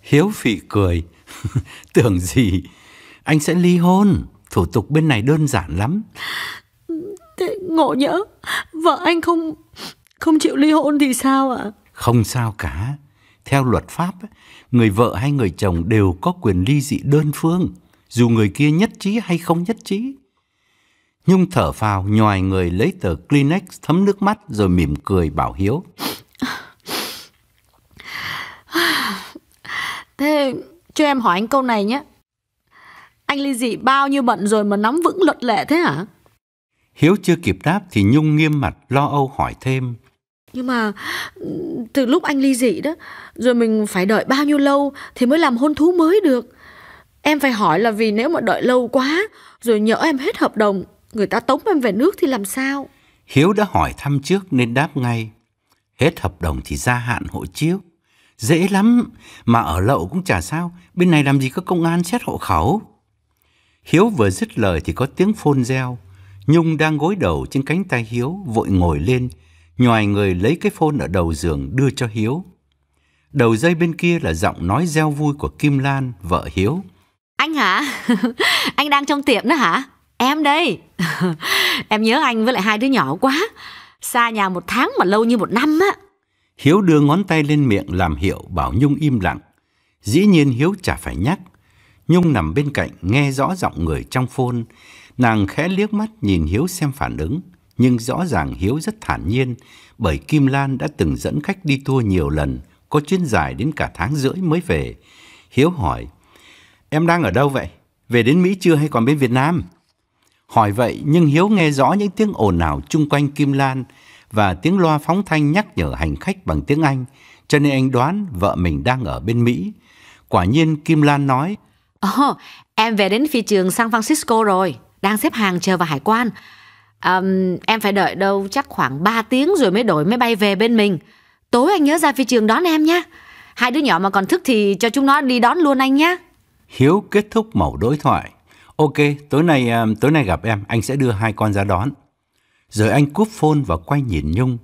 hiếu phì cười (laughs) tưởng gì anh sẽ ly hôn. Thủ tục bên này đơn giản lắm. Thế ngộ nhỡ, vợ anh không không chịu ly hôn thì sao ạ? Không sao cả. Theo luật pháp, người vợ hay người chồng đều có quyền ly dị đơn phương, dù người kia nhất trí hay không nhất trí. Nhung thở phào, nhòi người lấy tờ Kleenex thấm nước mắt rồi mỉm cười bảo Hiếu. (sighs) Thế cho em hỏi anh câu này nhé. Anh ly dị bao nhiêu bận rồi mà nắm vững luật lệ thế hả? Hiếu chưa kịp đáp thì Nhung nghiêm mặt lo âu hỏi thêm. Nhưng mà từ lúc anh ly dị đó, rồi mình phải đợi bao nhiêu lâu thì mới làm hôn thú mới được. Em phải hỏi là vì nếu mà đợi lâu quá, rồi nhỡ em hết hợp đồng, người ta tống em về nước thì làm sao? Hiếu đã hỏi thăm trước nên đáp ngay. Hết hợp đồng thì gia hạn hộ chiếu. Dễ lắm, mà ở lậu cũng chả sao, bên này làm gì có công an xét hộ khẩu. Hiếu vừa dứt lời thì có tiếng phôn reo. Nhung đang gối đầu trên cánh tay Hiếu, vội ngồi lên, nhòi người lấy cái phôn ở đầu giường đưa cho Hiếu. Đầu dây bên kia là giọng nói reo vui của Kim Lan, vợ Hiếu. Anh hả? (laughs) anh đang trong tiệm đó hả? Em đây. (laughs) em nhớ anh với lại hai đứa nhỏ quá. Xa nhà một tháng mà lâu như một năm á. Hiếu đưa ngón tay lên miệng làm hiệu bảo Nhung im lặng. Dĩ nhiên Hiếu chả phải nhắc. Nhung nằm bên cạnh nghe rõ giọng người trong phôn. Nàng khẽ liếc mắt nhìn Hiếu xem phản ứng. Nhưng rõ ràng Hiếu rất thản nhiên bởi Kim Lan đã từng dẫn khách đi tour nhiều lần, có chuyến dài đến cả tháng rưỡi mới về. Hiếu hỏi, em đang ở đâu vậy? Về đến Mỹ chưa hay còn bên Việt Nam? Hỏi vậy nhưng Hiếu nghe rõ những tiếng ồn ào chung quanh Kim Lan và tiếng loa phóng thanh nhắc nhở hành khách bằng tiếng Anh, cho nên anh đoán vợ mình đang ở bên Mỹ. Quả nhiên Kim Lan nói, Ồ, oh, em về đến phi trường San Francisco rồi, đang xếp hàng chờ vào hải quan. Um, em phải đợi đâu chắc khoảng 3 tiếng rồi mới đổi máy bay về bên mình. Tối anh nhớ ra phi trường đón em nhé. Hai đứa nhỏ mà còn thức thì cho chúng nó đi đón luôn anh nhé. Hiếu kết thúc mẩu đối thoại. Ok, tối nay um, tối nay gặp em, anh sẽ đưa hai con ra đón. Rồi anh cúp phone và quay nhìn Nhung.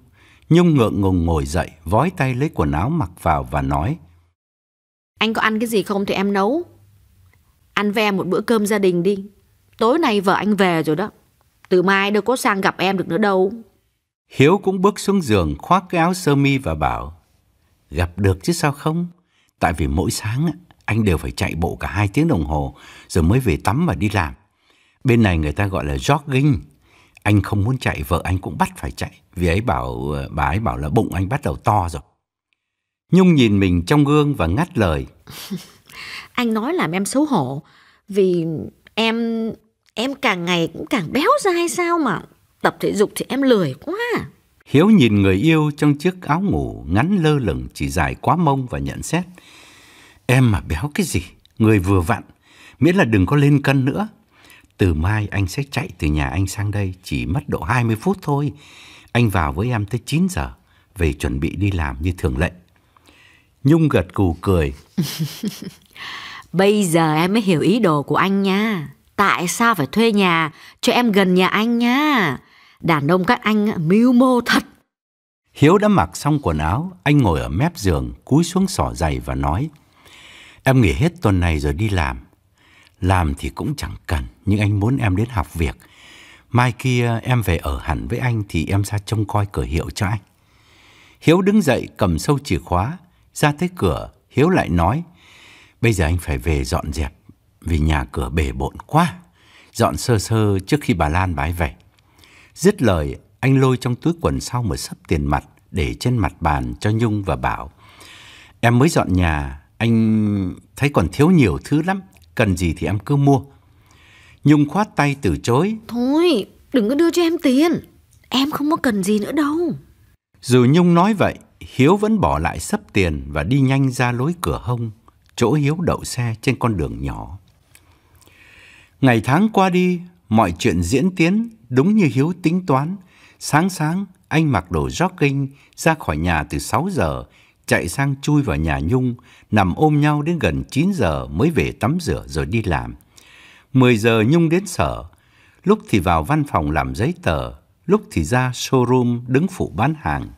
Nhung ngượng ngùng ngồi dậy, vói tay lấy quần áo mặc vào và nói. Anh có ăn cái gì không thì em nấu. Ăn với em một bữa cơm gia đình đi. Tối nay vợ anh về rồi đó. Từ mai đâu có sang gặp em được nữa đâu. Hiếu cũng bước xuống giường khoác cái áo sơ mi và bảo. Gặp được chứ sao không? Tại vì mỗi sáng anh đều phải chạy bộ cả hai tiếng đồng hồ rồi mới về tắm và đi làm. Bên này người ta gọi là jogging. Anh không muốn chạy, vợ anh cũng bắt phải chạy. Vì ấy bảo, bà ấy bảo là bụng anh bắt đầu to rồi. Nhung nhìn mình trong gương và ngắt lời. (laughs) anh nói làm em xấu hổ. Vì em em càng ngày cũng càng béo ra hay sao mà tập thể dục thì em lười quá. Hiếu nhìn người yêu trong chiếc áo ngủ ngắn lơ lửng chỉ dài quá mông và nhận xét. Em mà béo cái gì, người vừa vặn, miễn là đừng có lên cân nữa. Từ mai anh sẽ chạy từ nhà anh sang đây chỉ mất độ 20 phút thôi. Anh vào với em tới 9 giờ, về chuẩn bị đi làm như thường lệ. Nhung gật cù cười. (laughs) Bây giờ em mới hiểu ý đồ của anh nha. Tại sao phải thuê nhà cho em gần nhà anh nha. Đàn ông các anh mưu mô thật. Hiếu đã mặc xong quần áo, anh ngồi ở mép giường, cúi xuống sỏ giày và nói. Em nghỉ hết tuần này rồi đi làm. Làm thì cũng chẳng cần, nhưng anh muốn em đến học việc. Mai kia em về ở hẳn với anh thì em ra trông coi cửa hiệu cho anh. Hiếu đứng dậy cầm sâu chìa khóa, ra tới cửa, Hiếu lại nói, bây giờ anh phải về dọn dẹp, vì nhà cửa bể bộn quá. Dọn sơ sơ trước khi bà Lan bái về. Dứt lời, anh lôi trong túi quần sau một sấp tiền mặt để trên mặt bàn cho Nhung và bảo, em mới dọn nhà, anh thấy còn thiếu nhiều thứ lắm, cần gì thì em cứ mua. Nhung khoát tay từ chối. Thôi, đừng có đưa cho em tiền, em không có cần gì nữa đâu. Dù Nhung nói vậy, Hiếu vẫn bỏ lại sấp tiền và đi nhanh ra lối cửa hông, chỗ Hiếu đậu xe trên con đường nhỏ. Ngày tháng qua đi, mọi chuyện diễn tiến đúng như Hiếu tính toán. Sáng sáng, anh mặc đồ jogging ra khỏi nhà từ 6 giờ, chạy sang chui vào nhà Nhung, nằm ôm nhau đến gần 9 giờ mới về tắm rửa rồi đi làm. 10 giờ Nhung đến sở, lúc thì vào văn phòng làm giấy tờ, lúc thì ra showroom đứng phụ bán hàng.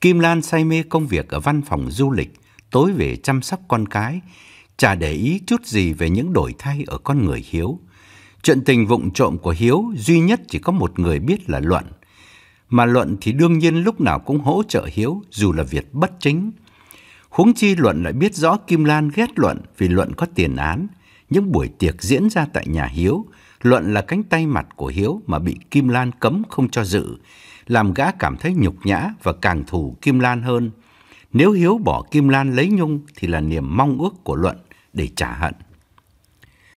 Kim Lan say mê công việc ở văn phòng du lịch, tối về chăm sóc con cái, chả để ý chút gì về những đổi thay ở con người Hiếu. Chuyện tình vụng trộm của Hiếu duy nhất chỉ có một người biết là Luận. Mà Luận thì đương nhiên lúc nào cũng hỗ trợ Hiếu dù là việc bất chính. Huống chi Luận lại biết rõ Kim Lan ghét Luận vì Luận có tiền án. Những buổi tiệc diễn ra tại nhà Hiếu, Luận là cánh tay mặt của Hiếu mà bị Kim Lan cấm không cho dự, làm gã cảm thấy nhục nhã và càng thù Kim Lan hơn. Nếu Hiếu bỏ Kim Lan lấy Nhung thì là niềm mong ước của Luận để trả hận.